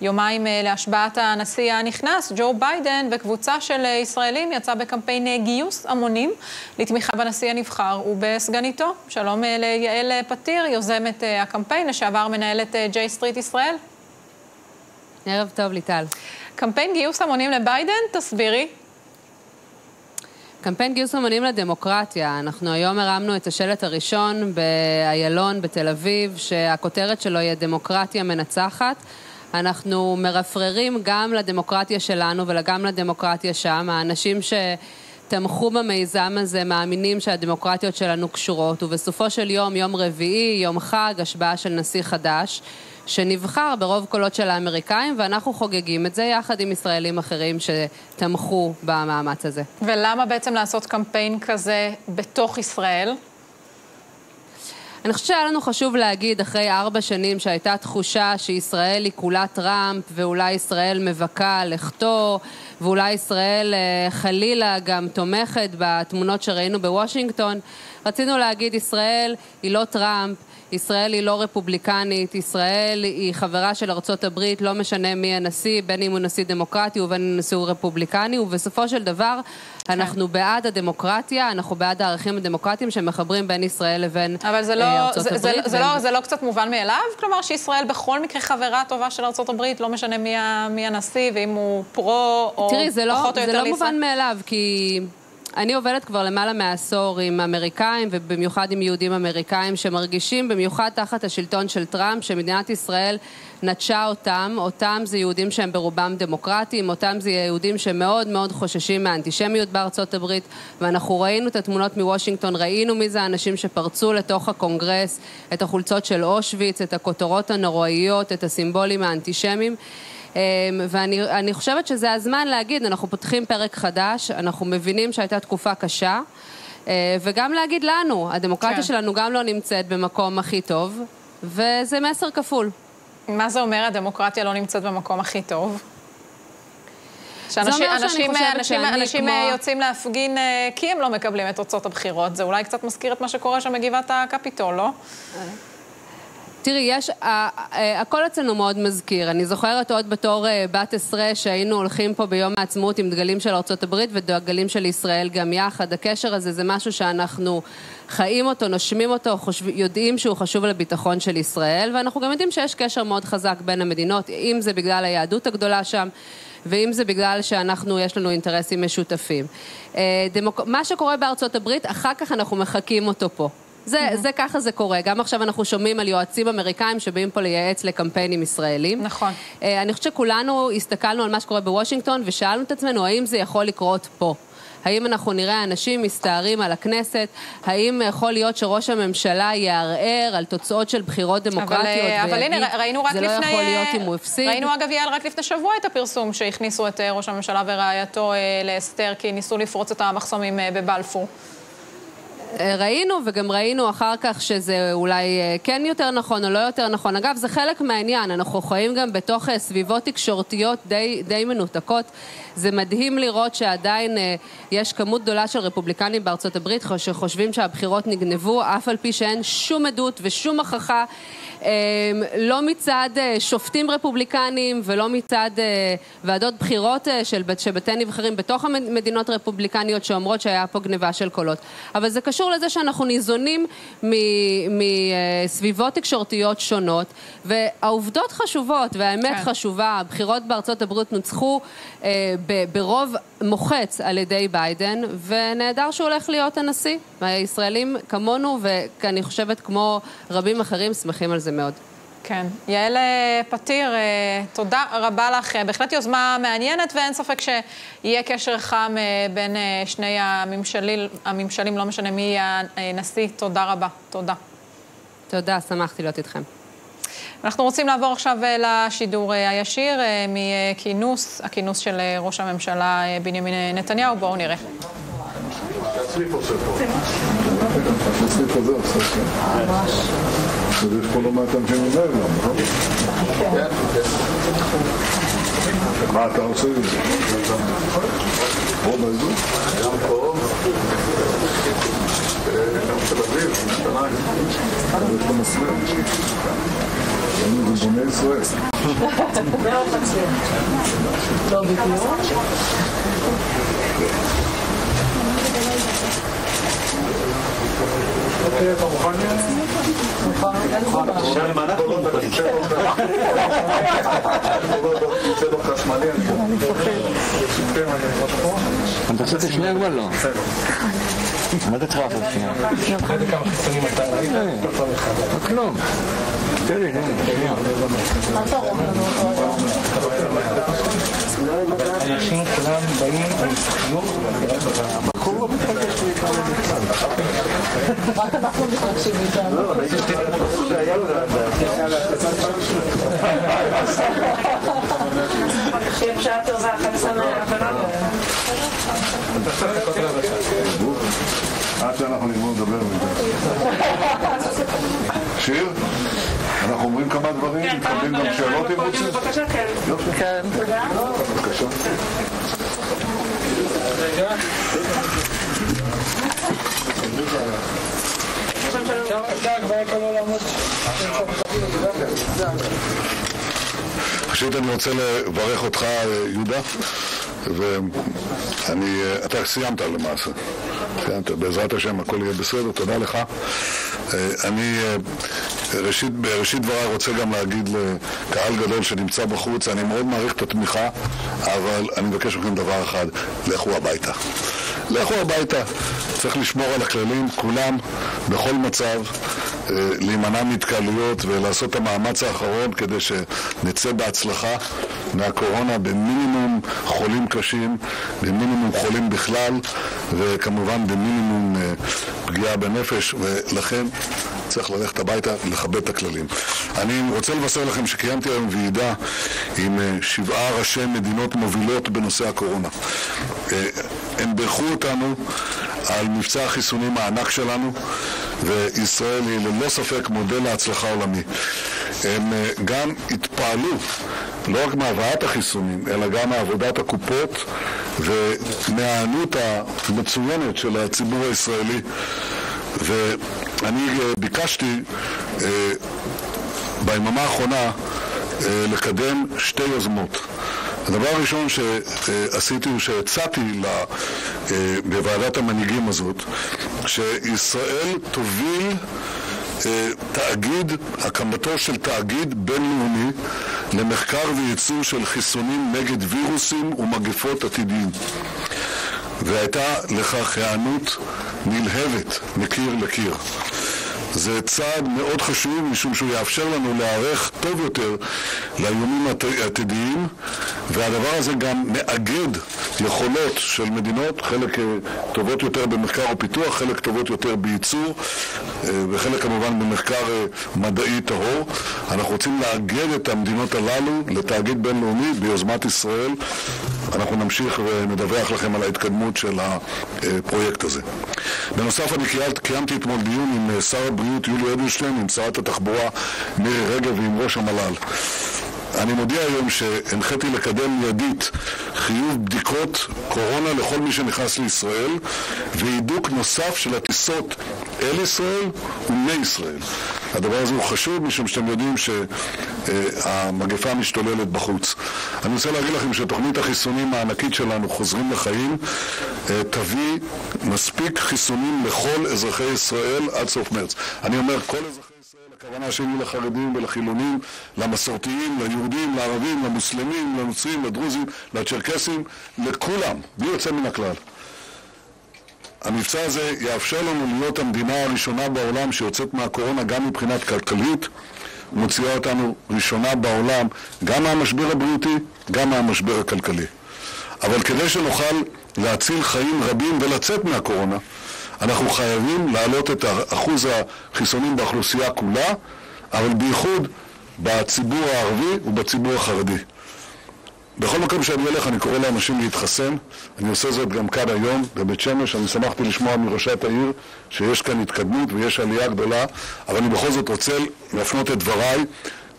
יומיים להשבעת הנשיא הנכנס, ג'ו ביידן וקבוצה של ישראלים יצא בקמפיין גיוס המונים לתמיכה בנשיא הנבחר ובסגניתו. שלום ליעל פתיר, יוזמת הקמפיין, לשעבר מנהלת ג'יי סטריט ישראל. ערב טוב, ליטל. קמפיין גיוס המונים לביידן, תסבירי. קמפיין גיוס המונים לדמוקרטיה. אנחנו היום הרמנו את השלט הראשון באיילון בתל אביב, שהכותרת שלו היא הדמוקרטיה מנצחת. אנחנו מרפררים גם לדמוקרטיה שלנו וגם לדמוקרטיה שם. האנשים שתמכו במיזם הזה מאמינים שהדמוקרטיות שלנו קשורות, ובסופו של יום, יום רביעי, יום חג, השבעה של נשיא חדש. שנבחר ברוב קולות של האמריקאים, ואנחנו חוגגים את זה יחד עם ישראלים אחרים שתמכו במאמץ הזה. ולמה בעצם לעשות קמפיין כזה בתוך ישראל? אני חושבת שהיה לנו חשוב להגיד, אחרי ארבע שנים שהייתה תחושה שישראל היא כולה טראמפ, ואולי ישראל מבכה לכתו, ואולי ישראל אה, חלילה גם תומכת בתמונות שראינו בוושינגטון, רצינו להגיד, ישראל היא לא טראמפ, ישראל היא לא רפובליקנית, ישראל היא חברה של ארצות הברית, לא משנה מי הנשיא, בין אם הוא נשיא דמוקרטי ובין אם הוא רפובליקני, ובסופו של דבר כן. אנחנו בעד הדמוקרטיה, אנחנו בעד הערכים הדמוקרטיים שמחברים בין ישראל לבין אבל זה לא, אה, ארצות זה, הברית. זה, זה, לא, זה לא קצת מובן מאליו? כלומר שישראל בכל מקרה חברה טובה של ארצות הברית, לא משנה מי, מי הנשיא, ואם הוא פרו או תראי, לא- פחות לא, או יותר לישראל? תראי, זה לא מובן מאליו, כי... אני עובדת כבר למעלה מעשור עם אמריקאים, ובמיוחד עם יהודים אמריקאים, שמרגישים, במיוחד תחת השלטון של טראמפ, שמדינת ישראל נטשה אותם. אותם זה יהודים שהם ברובם דמוקרטיים, אותם זה יהודים שמאוד מאוד חוששים מהאנטישמיות בארצות הברית, ואנחנו ראינו את התמונות מוושינגטון, ראינו מי זה האנשים שפרצו לתוך הקונגרס, את החולצות של אושוויץ, את הכותרות הנוראיות, את הסימבולים האנטישמיים. אמ, ואני חושבת שזה הזמן להגיד, אנחנו פותחים פרק חדש, אנחנו מבינים שהייתה תקופה קשה, אה, וגם להגיד לנו, הדמוקרטיה כן. שלנו גם לא נמצאת במקום הכי טוב, וזה מסר כפול. מה זה אומר הדמוקרטיה לא נמצאת במקום הכי טוב? שאנשים אנשים, אנשים, אנשים כמו... יוצאים להפגין אה, כי הם לא מקבלים את תוצאות הבחירות. זה אולי קצת מזכיר את מה שקורה שם בגבעת הקפיטול, לא? תראי, יש, הכל אצלנו מאוד מזכיר. אני זוכרת עוד בתור אה, בת עשרה שהיינו הולכים פה ביום העצמאות עם דגלים של ארה"ב ודגלים של ישראל גם יחד. הקשר הזה זה משהו שאנחנו חיים אותו, נושמים אותו, חושב, יודעים שהוא חשוב לביטחון של ישראל, ואנחנו גם יודעים שיש קשר מאוד חזק בין המדינות, אם זה בגלל היהדות הגדולה שם. ואם זה בגלל שאנחנו, יש לנו אינטרסים משותפים. אה, דמוק... מה שקורה בארצות הברית, אחר כך אנחנו מחקים אותו פה. זה, mm-hmm. זה ככה זה קורה. גם עכשיו אנחנו שומעים על יועצים אמריקאים שבאים פה לייעץ לקמפיינים ישראלים. נכון. Uh, אני חושבת שכולנו הסתכלנו על מה שקורה בוושינגטון ושאלנו את עצמנו האם זה יכול לקרות פה. האם אנחנו נראה אנשים מסתערים על הכנסת? האם יכול להיות שראש הממשלה יערער על תוצאות של בחירות דמוקרטיות אבל, אה, ויגיד, אבל הנה, ראינו רק זה לא לפני... יכול להיות אם הוא הפסיד? ראינו אגב, יעל, רק לפני שבוע את הפרסום שהכניסו את ראש הממשלה ורעייתו להסתר, כי ניסו לפרוץ את המחסומים בבלפור. ראינו, וגם ראינו אחר כך שזה אולי אה, כן יותר נכון או לא יותר נכון. אגב, זה חלק מהעניין, אנחנו חיים גם בתוך אה, סביבות תקשורתיות די, די מנותקות. זה מדהים לראות שעדיין אה, יש כמות גדולה של רפובליקנים בארצות הברית שחושבים שהבחירות נגנבו, אף על פי שאין שום עדות ושום הוכחה. לא מצד שופטים רפובליקנים ולא מצד ועדות בחירות של, בתי נבחרים בתוך המדינות הרפובליקניות שאומרות שהיה פה גניבה של קולות. אבל זה קשור לזה שאנחנו ניזונים מסביבות תקשורתיות שונות, והעובדות חשובות והאמת כן. חשובה, הבחירות בארצות הברית נוצחו אה, ברוב מוחץ על ידי ביידן, ונהדר שהוא הולך להיות הנשיא. הישראלים כמונו, ואני חושבת כמו רבים אחרים, שמחים על זה מאוד. כן. יעל אה, פתיר, אה, תודה רבה לך. אה, בהחלט יוזמה מעניינת, ואין ספק שיהיה קשר חם בין שני הממשלים, הממשלים, לא משנה מי יהיה הנשיא. תודה רבה. תודה. תודה, שמחתי להיות איתכם. אנחנו רוצים לעבור עכשיו לשידור הישיר מכינוס, הכינוס של ראש הממשלה בנימין נתניהו. בואו נראה. אז יש פה לא מעט אנשים עם לב גם, נכון? מה אתה עושה עם זה? פה באזור? גם פה. גם תל אביב, ירושלים. יש פה מסלול. זה בוני ישראל. מאוד מצליח. לא בדיוק. אתה מוכן? אתה עושה את השנייה כבר לא. מה אתה צריך לעשות שנייה? כלום. תן לי, תן לי, שנייה. אנשים כולם באים עם חיוך, הבחור לא מתרגש להתנהל בכלל. רק אנחנו מתרגשים איתנו. לא, ראיתי שהיה לו שיהיה בשעה טובה, חג שמח. עד שאנחנו נגמור לדבר מזה. שיר? אנחנו אומרים כמה דברים, כן, מקבלים גם שאלות אם רוצים? בבקשה, כן. יופי. כן. תודה. בבקשה. ראשית אני רוצה לברך אותך, יהודה, ואני, אתה סיימת למעשה. סיימת, בעזרת השם הכל יהיה בסדר, תודה לך. אני ראשית, בראשית דבריי רוצה גם להגיד לקהל גדול שנמצא בחוץ, אני מאוד מעריך את התמיכה, אבל אני מבקש מכם דבר אחד, לכו הביתה. לכו הביתה. צריך לשמור על הכללים, כולם, בכל מצב, אה, להימנע מהתקהלויות ולעשות את המאמץ האחרון כדי שנצא בהצלחה מהקורונה במינימום חולים קשים, במינימום חולים בכלל, וכמובן במינימום אה, פגיעה בנפש, ולכן צריך ללכת הביתה ולכבד את הכללים. אני רוצה לבשר לכם שקיימתי היום ועידה עם אה, שבעה ראשי מדינות מובילות בנושא הקורונה. אה, הם בירכו אותנו על מבצע החיסונים הענק שלנו, וישראל היא ללא ספק מודל להצלחה עולמי. הם אה, גם התפעלו לא רק מהבאת החיסונים, אלא גם מעבודת הקופות ומההיענות המצוינת של הציבור הישראלי. ואני אה, ביקשתי אה, ביממה האחרונה לקדם שתי יוזמות. הדבר הראשון שעשיתי הוא שהצעתי בוועדת המנהיגים הזאת שישראל תוביל תאגיד, הקמתו של תאגיד בינלאומי למחקר וייצור של חיסונים נגד וירוסים ומגפות עתידיים. והייתה לכך היענות נלהבת מקיר לקיר. זה צעד מאוד חשוב משום שהוא יאפשר לנו להיערך טוב יותר לאיומים העתידיים והדבר הזה גם מאגד יכולות של מדינות, חלק אה, טובות יותר במחקר ופיתוח, חלק טובות יותר בייצור אה, וחלק כמובן במחקר אה, מדעי טהור. אנחנו רוצים לאגד את המדינות הללו לתאגיד בינלאומי ביוזמת ישראל. אנחנו נמשיך ונדווח לכם על ההתקדמות של הפרויקט הזה. בנוסף, אני קיימתי אתמול דיון עם שר הבריאות יולי אדלשטיין, עם שרת התחבורה מירי רגב ועם ראש המל"ל. אני מודיע היום שהנחיתי לקדם מיידית חיוב בדיקות קורונה לכל מי שנכנס לישראל והידוק נוסף של הטיסות אל ישראל ומישראל. הדבר הזה הוא חשוב משום שאתם יודעים שהמגפה משתוללת בחוץ. אני רוצה להגיד לכם שתוכנית החיסונים הענקית שלנו, חוזרים לחיים, אה, תביא מספיק חיסונים לכל אזרחי ישראל עד סוף מרץ. אני אומר כל אזרחי הכוונה שלי לחרדים ולחילונים, למסורתיים, ליהודים, לערבים, למוסלמים, לנוצרים, לדרוזים, לצ'רקסים, לכולם, בלי יוצא מן הכלל. המבצע הזה יאפשר לנו להיות המדינה הראשונה בעולם שיוצאת מהקורונה גם מבחינת כלכלית, מוציאה אותנו ראשונה בעולם גם מהמשבר הבריאותי, גם מהמשבר הכלכלי. אבל כדי שנוכל להציל חיים רבים ולצאת מהקורונה, אנחנו חייבים להעלות את אחוז החיסונים באוכלוסייה כולה, אבל בייחוד בציבור הערבי ובציבור החרדי. בכל מקום שאני אלך אני קורא לאנשים להתחסן, אני עושה זאת גם כאן היום בבית שמש, אני שמחתי לשמוע מראשת העיר שיש כאן התקדמות ויש עלייה גדולה, אבל אני בכל זאת רוצה להפנות את דבריי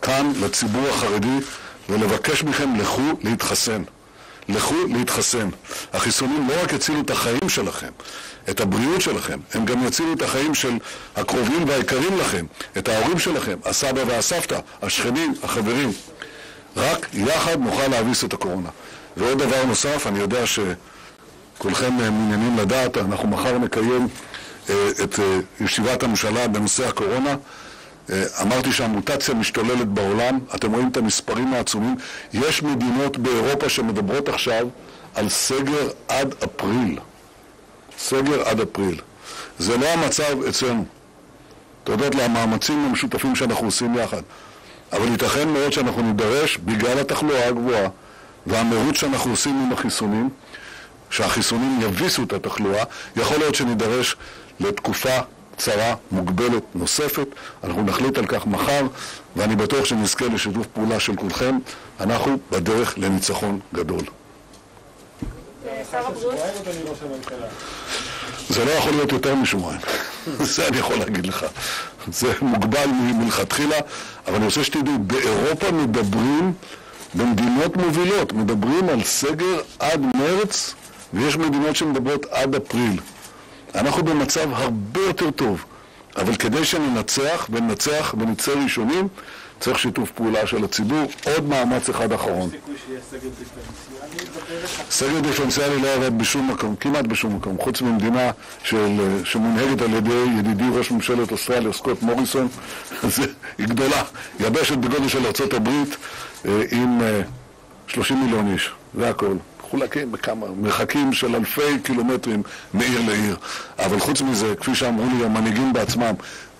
כאן לציבור החרדי ולבקש מכם לכו להתחסן. לכו להתחסן. החיסונים לא רק יצילו את החיים שלכם, את הבריאות שלכם, הם גם יצילו את החיים של הקרובים והיקרים לכם, את ההורים שלכם, הסבא והסבתא, השכנים, החברים. רק יחד נוכל להביס את הקורונה. ועוד דבר נוסף, אני יודע שכולכם מעוניינים לדעת, אנחנו מחר נקיים אה, את אה, ישיבת הממשלה בנושא הקורונה. אה, אמרתי שהמוטציה משתוללת בעולם, אתם רואים את המספרים העצומים. יש מדינות באירופה שמדברות עכשיו על סגר עד אפריל. סגר עד אפריל. זה לא המצב אצלנו. תודות למאמצים המשותפים שאנחנו עושים יחד. אבל ייתכן מאוד שאנחנו נידרש, בגלל התחלואה הגבוהה והמרוץ שאנחנו עושים עם החיסונים, שהחיסונים יביסו את התחלואה, יכול להיות שנידרש לתקופה קצרה, מוגבלת, נוספת. אנחנו נחליט על כך מחר, ואני בטוח שנזכה לשיתוף פעולה של כולכם. אנחנו בדרך לניצחון גדול. זה לא יכול להיות יותר משבועיים, זה אני יכול להגיד לך. זה מוגבל מלכתחילה, אבל אני רוצה שתדעו, באירופה מדברים, במדינות מובילות, מדברים על סגר עד מרץ, ויש מדינות שמדברות עד אפריל. אנחנו במצב הרבה יותר טוב, אבל כדי שננצח, וננצח ונצא ראשונים, צריך שיתוף פעולה של הציבור. עוד מאמץ אחד אחרון. סגר דיפרנציאלי לא עובד בשום מקום, כמעט בשום מקום, חוץ ממדינה של, שמונהגת על ידי ידידי ראש ממשלת אוסטרליה, סקוט מוריסון, היא גדולה, יבשת בגודל של ארצות הברית אה, עם 30 אה, מיליון איש, זה הכל. מחולקים בכמה, מרחקים של אלפי קילומטרים מעיר לעיר. אבל חוץ מזה, כפי שאמרו לי המנהיגים בעצמם,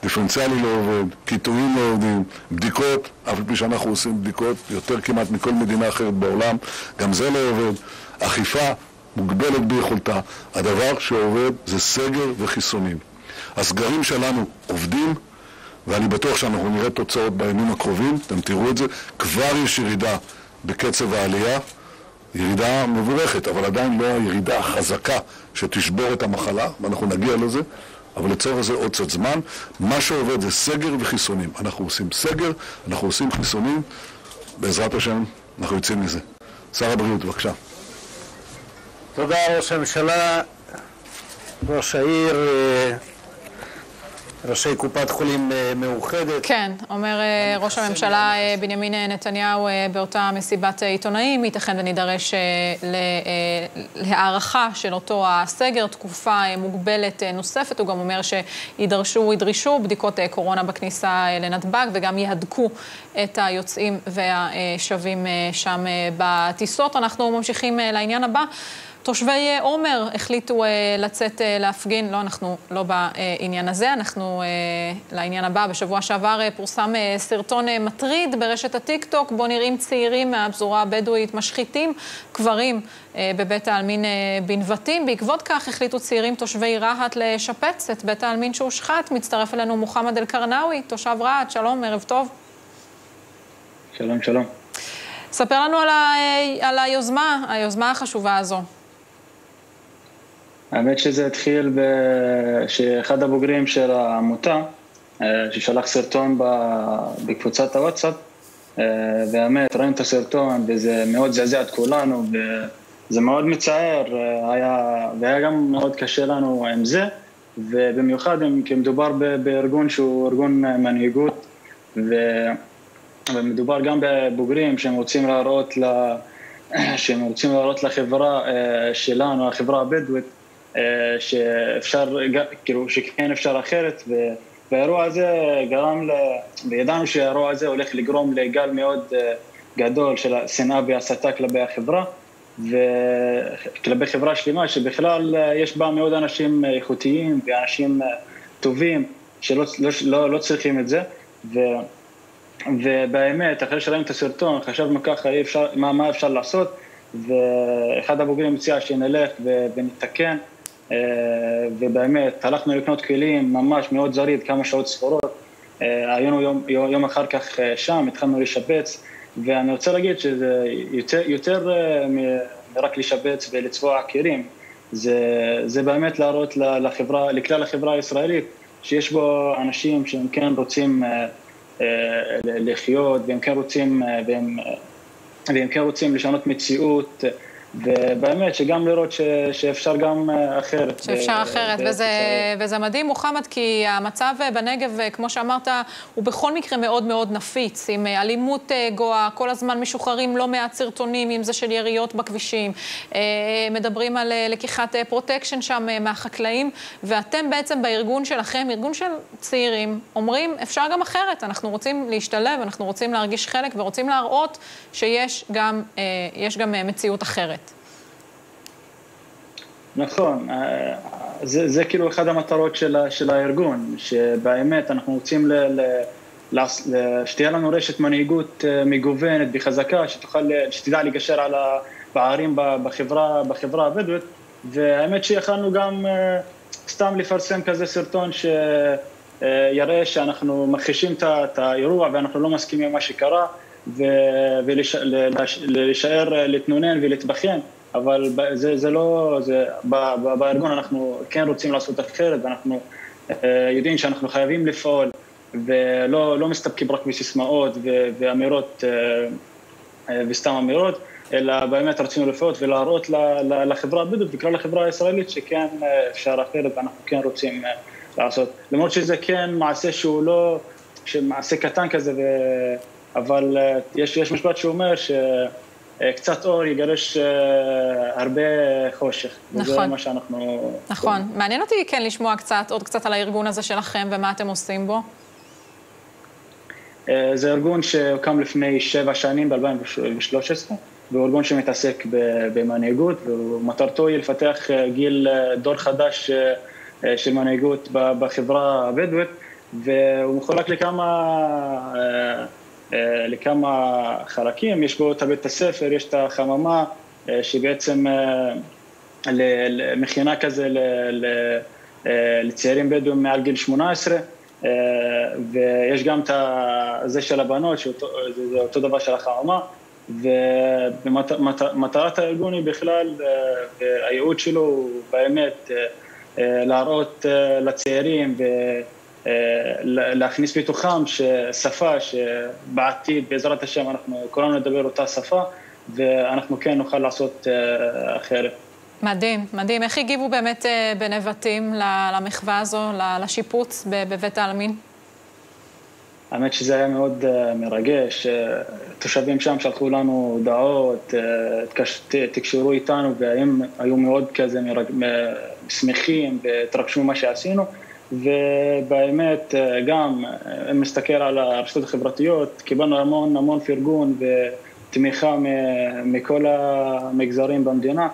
דיפרנציאלי לא עובד, קיטויים לא עובדים, בדיקות, אף על פי שאנחנו עושים בדיקות יותר כמעט מכל מדינה אחרת בעולם, גם זה לא עובד. אכיפה מוגבלת ביכולתה. הדבר שעובד זה סגר וחיסונים. הסגרים שלנו עובדים, ואני בטוח שאנחנו נראה תוצאות בימים הקרובים, אתם תראו את זה. כבר יש ירידה בקצב העלייה, ירידה מבורכת, אבל עדיין לא הירידה החזקה שתשבור את המחלה, ואנחנו נגיע לזה. אבל לצורך זה עוד קצת זמן. מה שעובד זה סגר וחיסונים. אנחנו עושים סגר, אנחנו עושים חיסונים, בעזרת השם אנחנו יוצאים מזה. שר הבריאות, בבקשה. תודה ראש הממשלה, ראש העיר, אה, ראשי קופת חולים אה, מאוחדת. כן, אומר אה, ראש הממשלה בנימין נתניהו באותה מסיבת עיתונאים, ייתכן ונידרש להערכה של אותו הסגר, תקופה מוגבלת נוספת. הוא גם אומר שידרשו, ידרשו בדיקות קורונה בכניסה לנתב"ג וגם יהדקו את היוצאים והשבים שם בטיסות. אנחנו ממשיכים לעניין הבא. תושבי אה, עומר החליטו אה, לצאת אה, להפגין, לא, אנחנו לא בעניין הזה, אנחנו לעניין הבא. בשבוע שעבר פורסם סרטון מטריד ברשת הטיקטוק, בו נראים צעירים מהפזורה הבדואית משחיתים קברים בבית העלמין בנבטים. בעקבות כך החליטו צעירים תושבי רהט לשפץ את בית העלמין שהושחת. מצטרף אלינו מוחמד אל-קרנאווי, תושב רהט, שלום, ערב טוב. שלום, שלום. ספר לנו על, ה... על היוזמה, היוזמה החשובה הזו. האמת שזה התחיל שאחד הבוגרים של העמותה, אה, ששלח סרטון בקבוצת הוואטסאפ, אה, והאמת, ראינו את הסרטון וזה מאוד זעזע את כולנו וזה מאוד מצער, אה, היה, והיה גם מאוד קשה לנו עם זה, ובמיוחד כי מדובר בארגון שהוא ארגון מנהיגות, ו, ומדובר גם בבוגרים שהם רוצים להראות, לה, שהם רוצים להראות לחברה שלנו, החברה הבדואית, אה, שאפשר, כאילו, שכן אפשר אחרת, והאירוע הזה גרם, ל... וידענו שהאירוע הזה הולך לגרום לגל מאוד אה, גדול של שנאה והסתה כלפי החברה, וכלפי חברה שלמה, שבכלל אה, יש בה מאוד אנשים איכותיים ואנשים טובים, שלא לא, לא, לא צריכים את זה, ו... ובאמת, אחרי שראינו את הסרטון, חשבנו ככה, אפשר, מה, מה אפשר לעשות, ואחד הבוגרים הציע שנלך ונתקן, אה, ובאמת הלכנו לקנות כלים ממש מאוד זריד, כמה שעות ספורות, אה, היינו יום, יום אחר כך אה, שם, התחלנו לשפץ, ואני רוצה להגיד שזה יותר, יותר מרק לשפץ ולצבוע כלים, זה, זה באמת להראות לחברה, לכלל החברה הישראלית, שיש בו אנשים שהם כן רוצים לחיות, והם כן רוצים, והם, והם כן רוצים לשנות מציאות, ובאמת שגם לראות ש, שאפשר גם אה, אחרת. שאפשר אחרת, וזה, וזה מדהים, מוחמד, כי המצב אה, בנגב, אה, כמו שאמרת, הוא בכל מקרה מאוד מאוד נפיץ, עם אלימות גואה, כל הזמן משוחררים לא מעט סרטונים, אם זה של יריות בכבישים, מדברים על לקיחת פרוטקשן שם מהחקלאים, ואתם בעצם בארגון שלכם, ארגון של צעירים, אומרים, אפשר גם אחרת, אנחנו רוצים להשתלב, אנחנו רוצים להרגיש חלק ורוצים להראות שיש גם, גם מציאות אחרת. נכון, אה, זה, זה כאילו אחד המטרות של, של הארגון, שבאמת אנחנו רוצים ל, ל, ל, שתהיה לנו רשת מנהיגות אה, מגוונת וחזקה, שתוכל, שתדע לגשר על הפערים בחברה, בחברה הבדואית, והאמת שיכלנו גם אה, סתם לפרסם כזה סרטון שיראה שאנחנו מכחישים את האירוע ואנחנו לא מסכימים עם מה שקרה, ולהישאר להתנונן ולהתבכיין. אבל זה, זה לא, זה, בארגון אנחנו כן רוצים לעשות אחרת, ואנחנו אה, יודעים שאנחנו חייבים לפעול, ולא לא מסתפקים רק בסיסמאות ואמירות, אה, אה, וסתם אמירות, אלא באמת רצינו לפעול ולהראות לחברה הבדואית וכלל החברה הישראלית שכן אפשר אחרת ואנחנו כן רוצים לעשות. למרות שזה כן מעשה שהוא לא, מעשה קטן כזה, ו... אבל יש, יש משפט שאומר ש... אה, קצת אור יגרש אה, הרבה חושך. נכון. וזה מה שאנחנו... נכון. כן. מעניין אותי כן לשמוע קצת, עוד קצת על הארגון הזה שלכם ומה אתם עושים בו. אה, זה ארגון שהוקם לפני שבע שנים, ב-2013, וארגון שמתעסק במנהיגות, ומטרתו היא לפתח גיל, דור חדש של מנהיגות בחברה הבדואית, והוא מחולק לכמה, לכמה חלקים, יש בו את בית הספר, יש את החממה, שבעצם מכינה כזה לצעירים בדואים מעל גיל 18, ויש גם את זה של הבנות, שזה אותו דבר של החממה, ומטרת הארגון היא בכלל, והייעוד שלו הוא באמת להראות לצעירים ולהכניס בתוכם שפה שבעתיד, בעזרת השם, אנחנו כולנו נדבר אותה שפה, ואנחנו כן נוכל לעשות אחרת. מדהים, מדהים. איך הגיבו באמת בנבטים למחווה הזו, לשיפוץ בבית העלמין? האמת שזה היה מאוד מרגש. תושבים שם שלחו לנו הודעות, תקשרו איתנו, והם היו מאוד כזה מרג... שמחים והתרגשו ממה שעשינו. ובאמת, גם, אם נסתכל על הרשתות החברתיות, קיבלנו המון המון פרגון ותמיכה מכל המגזרים במדינה.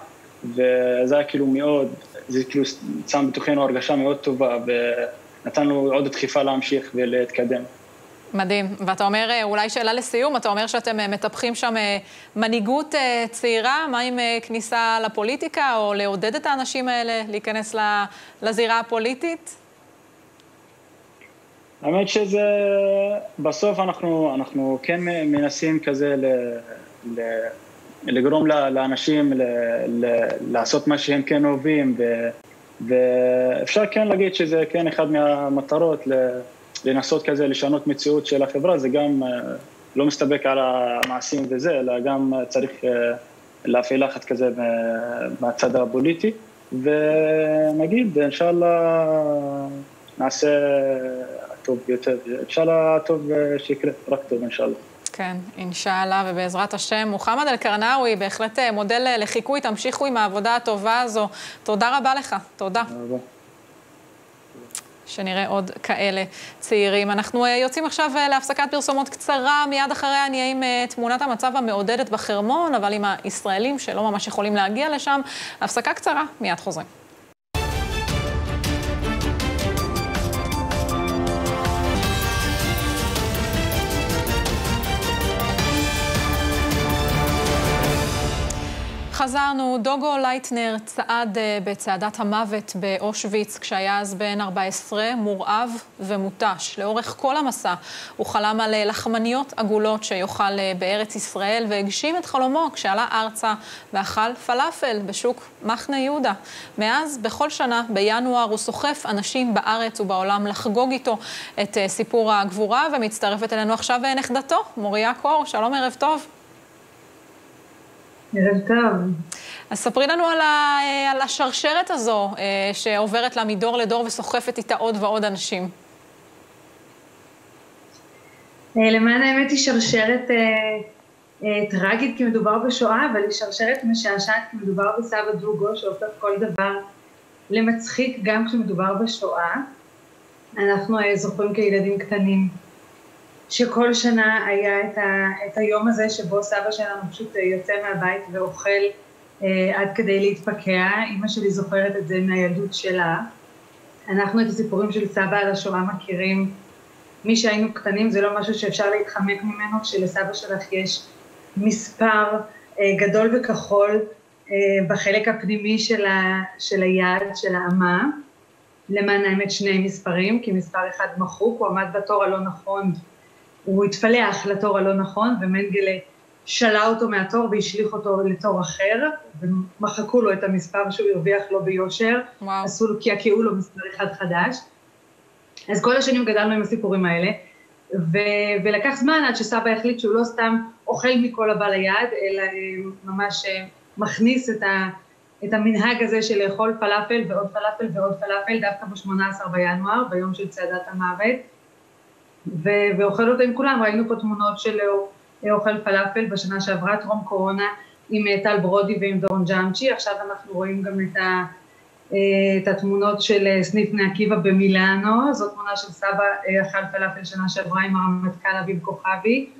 וזה היה כאילו מאוד, זה כאילו שם בתוכנו הרגשה מאוד טובה ונתן לנו עוד דחיפה להמשיך ולהתקדם. מדהים. ואתה אומר, אולי שאלה לסיום, אתה אומר שאתם מטפחים שם מנהיגות צעירה, מה עם כניסה לפוליטיקה, או לעודד את האנשים האלה להיכנס לזירה הפוליטית? האמת שזה, בסוף אנחנו, אנחנו כן מנסים כזה ל... ל... לגרום לאנשים ל, ל, לעשות מה שהם כן אוהבים, ו, ואפשר כן להגיד שזה כן אחד מהמטרות, לנסות כזה לשנות מציאות של החברה, זה גם לא מסתפק על המעשים וזה, אלא גם צריך להפעיל לחץ כזה מהצד הפוליטי, ונגיד, אינשאללה, נעשה טוב יותר, אינשאללה טוב שיקרה, רק טוב אינשאללה. כן, אינשאללה, ובעזרת השם. מוחמד אל-קרנאווי, בהחלט מודל לחיקוי, תמשיכו עם העבודה הטובה הזו. תודה רבה לך, תודה. תודה. שנראה עוד כאלה צעירים. אנחנו יוצאים עכשיו להפסקת פרסומות קצרה, מיד אחריה נהיה עם תמונת המצב המעודדת בחרמון, אבל עם הישראלים שלא ממש יכולים להגיע לשם. הפסקה קצרה, מיד חוזרים. חזרנו, דוגו לייטנר צעד בצעדת המוות באושוויץ כשהיה אז בן 14, מורעב ומותש. לאורך כל המסע הוא חלם על לחמניות עגולות שיאכל בארץ ישראל והגשים את חלומו כשעלה ארצה ואכל פלאפל בשוק מחנה יהודה. מאז, בכל שנה, בינואר, הוא סוחף אנשים בארץ ובעולם לחגוג איתו את סיפור הגבורה, ומצטרפת אלינו עכשיו נכדתו, מוריה קור. שלום, ערב טוב. ערב טוב. אז ספרי לנו על, ה, על השרשרת הזו שעוברת לה מדור לדור וסוחפת איתה עוד ועוד אנשים. למען האמת היא שרשרת אה, אה, טרגית כי מדובר בשואה, אבל היא שרשרת משעשעת כי מדובר בסבא דוגו שהופך כל דבר למצחיק גם כשמדובר בשואה. אנחנו אה, זוכרים כילדים קטנים. שכל שנה היה את, ה, את היום הזה שבו סבא שלנו פשוט יוצא מהבית ואוכל אה, עד כדי להתפקע. אימא שלי זוכרת את זה מהילדות שלה. אנחנו את הסיפורים של סבא על השואה מכירים. מי שהיינו קטנים זה לא משהו שאפשר להתחמק ממנו, כשלסבא שלך יש מספר אה, גדול וכחול אה, בחלק הפנימי של, ה, של היד, של האמה. למען האמת שני מספרים, כי מספר אחד מחוק, הוא עמד בתור הלא נכון הוא התפלח לתור הלא נכון, ומנגלה שלה אותו מהתור והשליך אותו לתור אחר, ומחקו לו את המספר שהוא הרוויח לו ביושר, וואו. עשו לו, קעקעו לו מספר אחד חדש. אז כל השנים גדלנו עם הסיפורים האלה, ו- ולקח זמן עד שסבא החליט שהוא לא סתם אוכל מכל הבא ליד, אלא ממש מכניס את, ה- את המנהג הזה של לאכול פלאפל ועוד פלאפל ועוד פלאפל, דווקא ב-18 בינואר, ביום של צעדת המוות. ואוכל אותו עם כולם, ראינו פה תמונות של אוכל פלאפל בשנה שעברה, טרום קורונה, עם טל ברודי ועם דורון ג'אמצ'י, עכשיו אנחנו רואים גם את, ה, את התמונות של סניף בני עקיבא במילאנו, זו תמונה של סבא אכל פלאפל שנה שעברה עם הרמטכ"ל אביב כוכבי,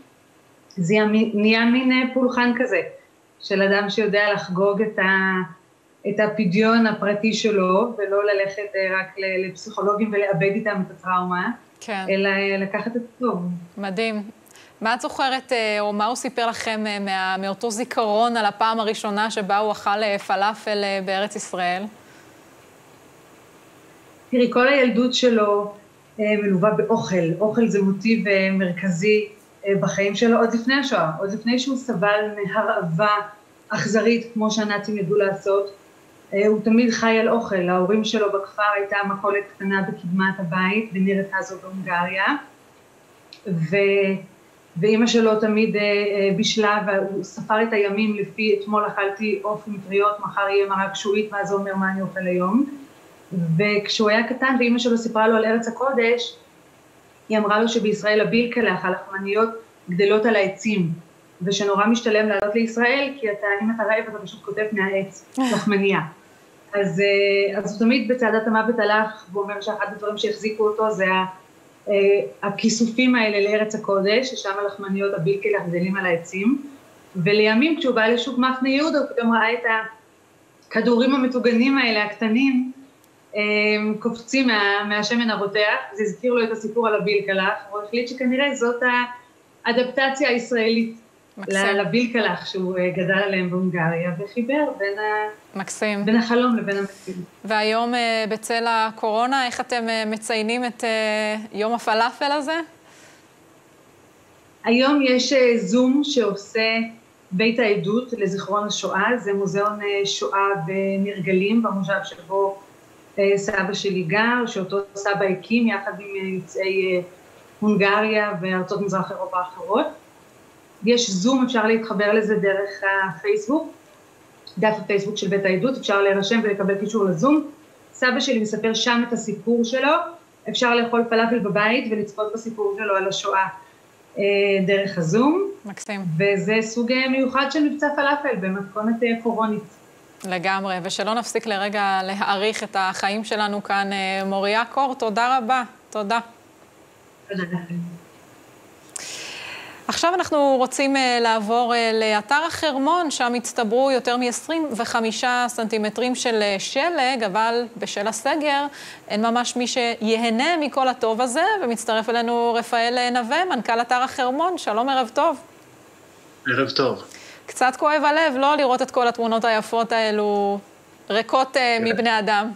זה נהיה מין פולחן כזה, של אדם שיודע לחגוג את, ה, את הפדיון הפרטי שלו, ולא ללכת רק לפסיכולוגים ולאבד איתם את הטראומה, כן. אלא לקחת את הטוב. מדהים. מה את זוכרת, או מה הוא סיפר לכם מה, מאותו זיכרון על הפעם הראשונה שבה הוא אכל פלאפל בארץ ישראל? תראי, כל הילדות שלו מלווה באוכל. אוכל זה מוטיב מרכזי בחיים שלו עוד לפני השואה, עוד לפני שהוא סבל מהרעבה אכזרית, כמו שהנאצים ידעו לעשות. הוא תמיד חי על אוכל. ההורים שלו בכפר הייתה מכולת קטנה בקדמת הבית, בניר הזו בהונגריה. ו... ואימא שלו תמיד בישלה, והוא ספר את הימים לפי אתמול אכלתי עוף עם טריות, מחר יהיה מרק שועית, ואז הוא אומר מה אני אוכל היום. וכשהוא היה קטן ואימא שלו סיפרה לו על ארץ הקודש, היא אמרה לו שבישראל הבילקלח, הלחמניות, גדלות על העצים, ושנורא משתלם לעלות לישראל, כי אתה, אם אתה רעב אתה פשוט כותב מהעץ, לחמניה. אז, אז הוא תמיד בצעדת המוות הלך, והוא אומר שאחד הדברים שהחזיקו אותו זה הכיסופים האלה לארץ הקודש, ששם הלחמניות הבילקלח גדלים על העצים, ולימים כשהוא בא לשוק מחנה יהודה, הוא פתאום ראה את הכדורים המטוגנים האלה, הקטנים, קופצים מה, מהשמן הרותח, זה הזכיר לו את הסיפור על הבילקלח, הוא החליט שכנראה זאת האדפטציה הישראלית לבילקלח שהוא גדל עליהם בהונגריה, וחיבר בין, מקסים. בין החלום לבין המציאות. והיום בצל הקורונה, איך אתם מציינים את יום הפלאפל הזה? היום יש זום שעושה בית העדות לזיכרון השואה, זה מוזיאון שואה ונרגלים במושב שבו סבא שלי גר, שאותו סבא הקים יחד עם יוצאי הונגריה וארצות מזרח אירופה האחרות. יש זום, אפשר להתחבר לזה דרך הפייסבוק, דף הפייסבוק של בית העדות, אפשר להירשם ולקבל קישור לזום. סבא שלי מספר שם את הסיפור שלו, אפשר לאכול פלאפל בבית ולצפות בסיפור שלו על השואה דרך הזום. מקסים. וזה סוג מיוחד של מבצע פלאפל במתכונת קורונית. לגמרי, ושלא נפסיק לרגע להעריך את החיים שלנו כאן. מוריה קור, תודה רבה. תודה. תודה לכם. עכשיו אנחנו רוצים לעבור לאתר החרמון, שם הצטברו יותר מ-25 סנטימטרים של שלג, אבל בשל הסגר אין ממש מי שיהנה מכל הטוב הזה, ומצטרף אלינו רפאל נווה, מנכ"ל אתר החרמון. שלום, ערב טוב. ערב טוב. קצת כואב הלב, לא לראות את כל התמונות היפות האלו ריקות כן. מבני אדם.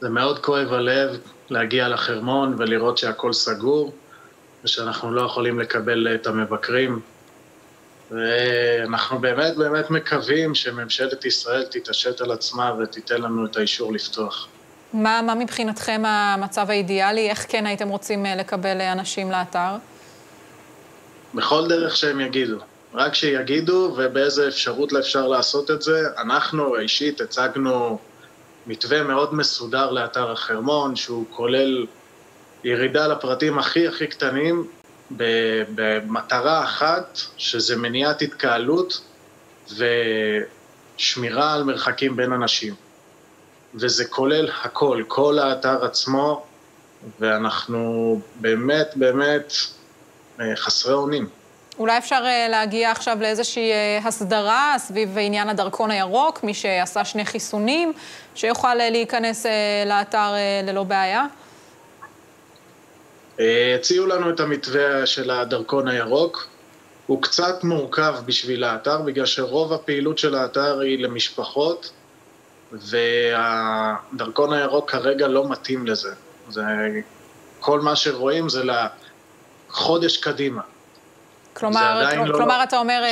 זה מאוד כואב הלב להגיע לחרמון ולראות שהכל סגור. ושאנחנו לא יכולים לקבל את המבקרים. ואנחנו באמת באמת מקווים שממשלת ישראל תתעשת על עצמה ותיתן לנו את האישור לפתוח. מה, מה מבחינתכם המצב האידיאלי? איך כן הייתם רוצים לקבל אנשים לאתר? בכל דרך שהם יגידו. רק שיגידו ובאיזה אפשרות אפשר לעשות את זה. אנחנו אישית הצגנו מתווה מאוד מסודר לאתר החרמון, שהוא כולל ירידה לפרטים הכי הכי קטנים במטרה אחת, שזה מניעת התקהלות ושמירה על מרחקים בין אנשים. וזה כולל הכל, כל האתר עצמו, ואנחנו באמת באמת חסרי אונים. אולי אפשר להגיע עכשיו לאיזושהי הסדרה סביב עניין הדרכון הירוק, מי שעשה שני חיסונים, שיוכל להיכנס לאתר ללא בעיה? הציעו לנו את המתווה של הדרכון הירוק. הוא קצת מורכב בשביל האתר, בגלל שרוב הפעילות של האתר היא למשפחות, והדרכון הירוק כרגע לא מתאים לזה. זה, כל מה שרואים זה לחודש קדימה. כלומר, כלומר לא... אתה אומר,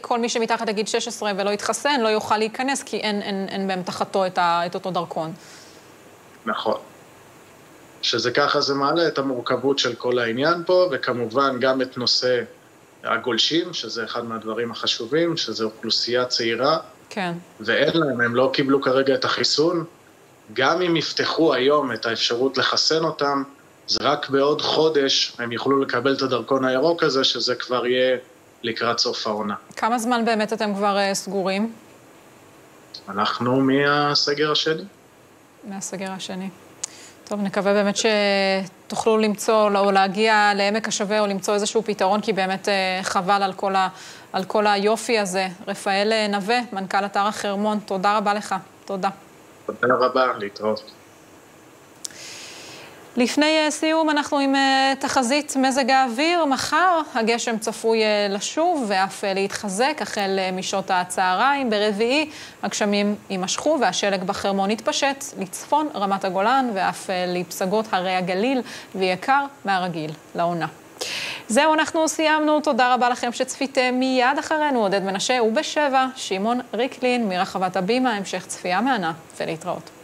כל מי שמתחת לגיל 16 ולא יתחסן, לא יוכל להיכנס, כי אין, אין, אין באמתחתו את, את אותו דרכון. נכון. שזה ככה זה מעלה את המורכבות של כל העניין פה, וכמובן גם את נושא הגולשים, שזה אחד מהדברים החשובים, שזה אוכלוסייה צעירה. כן. ואין להם, הם לא קיבלו כרגע את החיסון. גם אם יפתחו היום את האפשרות לחסן אותם, זה רק בעוד חודש הם יוכלו לקבל את הדרכון הירוק הזה, שזה כבר יהיה לקראת סוף העונה. כמה זמן באמת אתם כבר uh, סגורים? אנחנו מהסגר השני. מהסגר השני. טוב, נקווה באמת שתוכלו למצוא או להגיע לעמק השווה או למצוא איזשהו פתרון, כי באמת חבל על כל, ה, על כל היופי הזה. רפאל נווה, מנכ"ל אתר החרמון, תודה רבה לך. תודה. תודה רבה, להתראות. לפני אה, סיום אנחנו עם אה, תחזית מזג האוויר. מחר הגשם צפוי אה, לשוב ואף להתחזק החל משעות הצהריים. ברביעי הגשמים יימשכו והשלג בחרמון יתפשט לצפון רמת הגולן ואף לפסגות הרי הגליל ויקר מהרגיל לעונה. זהו, אנחנו סיימנו. תודה רבה לכם שצפיתם מיד אחרינו. עודד מנשה ובשבע, שמעון ריקלין מרחבת הבימה, המשך צפייה מהנה ולהתראות.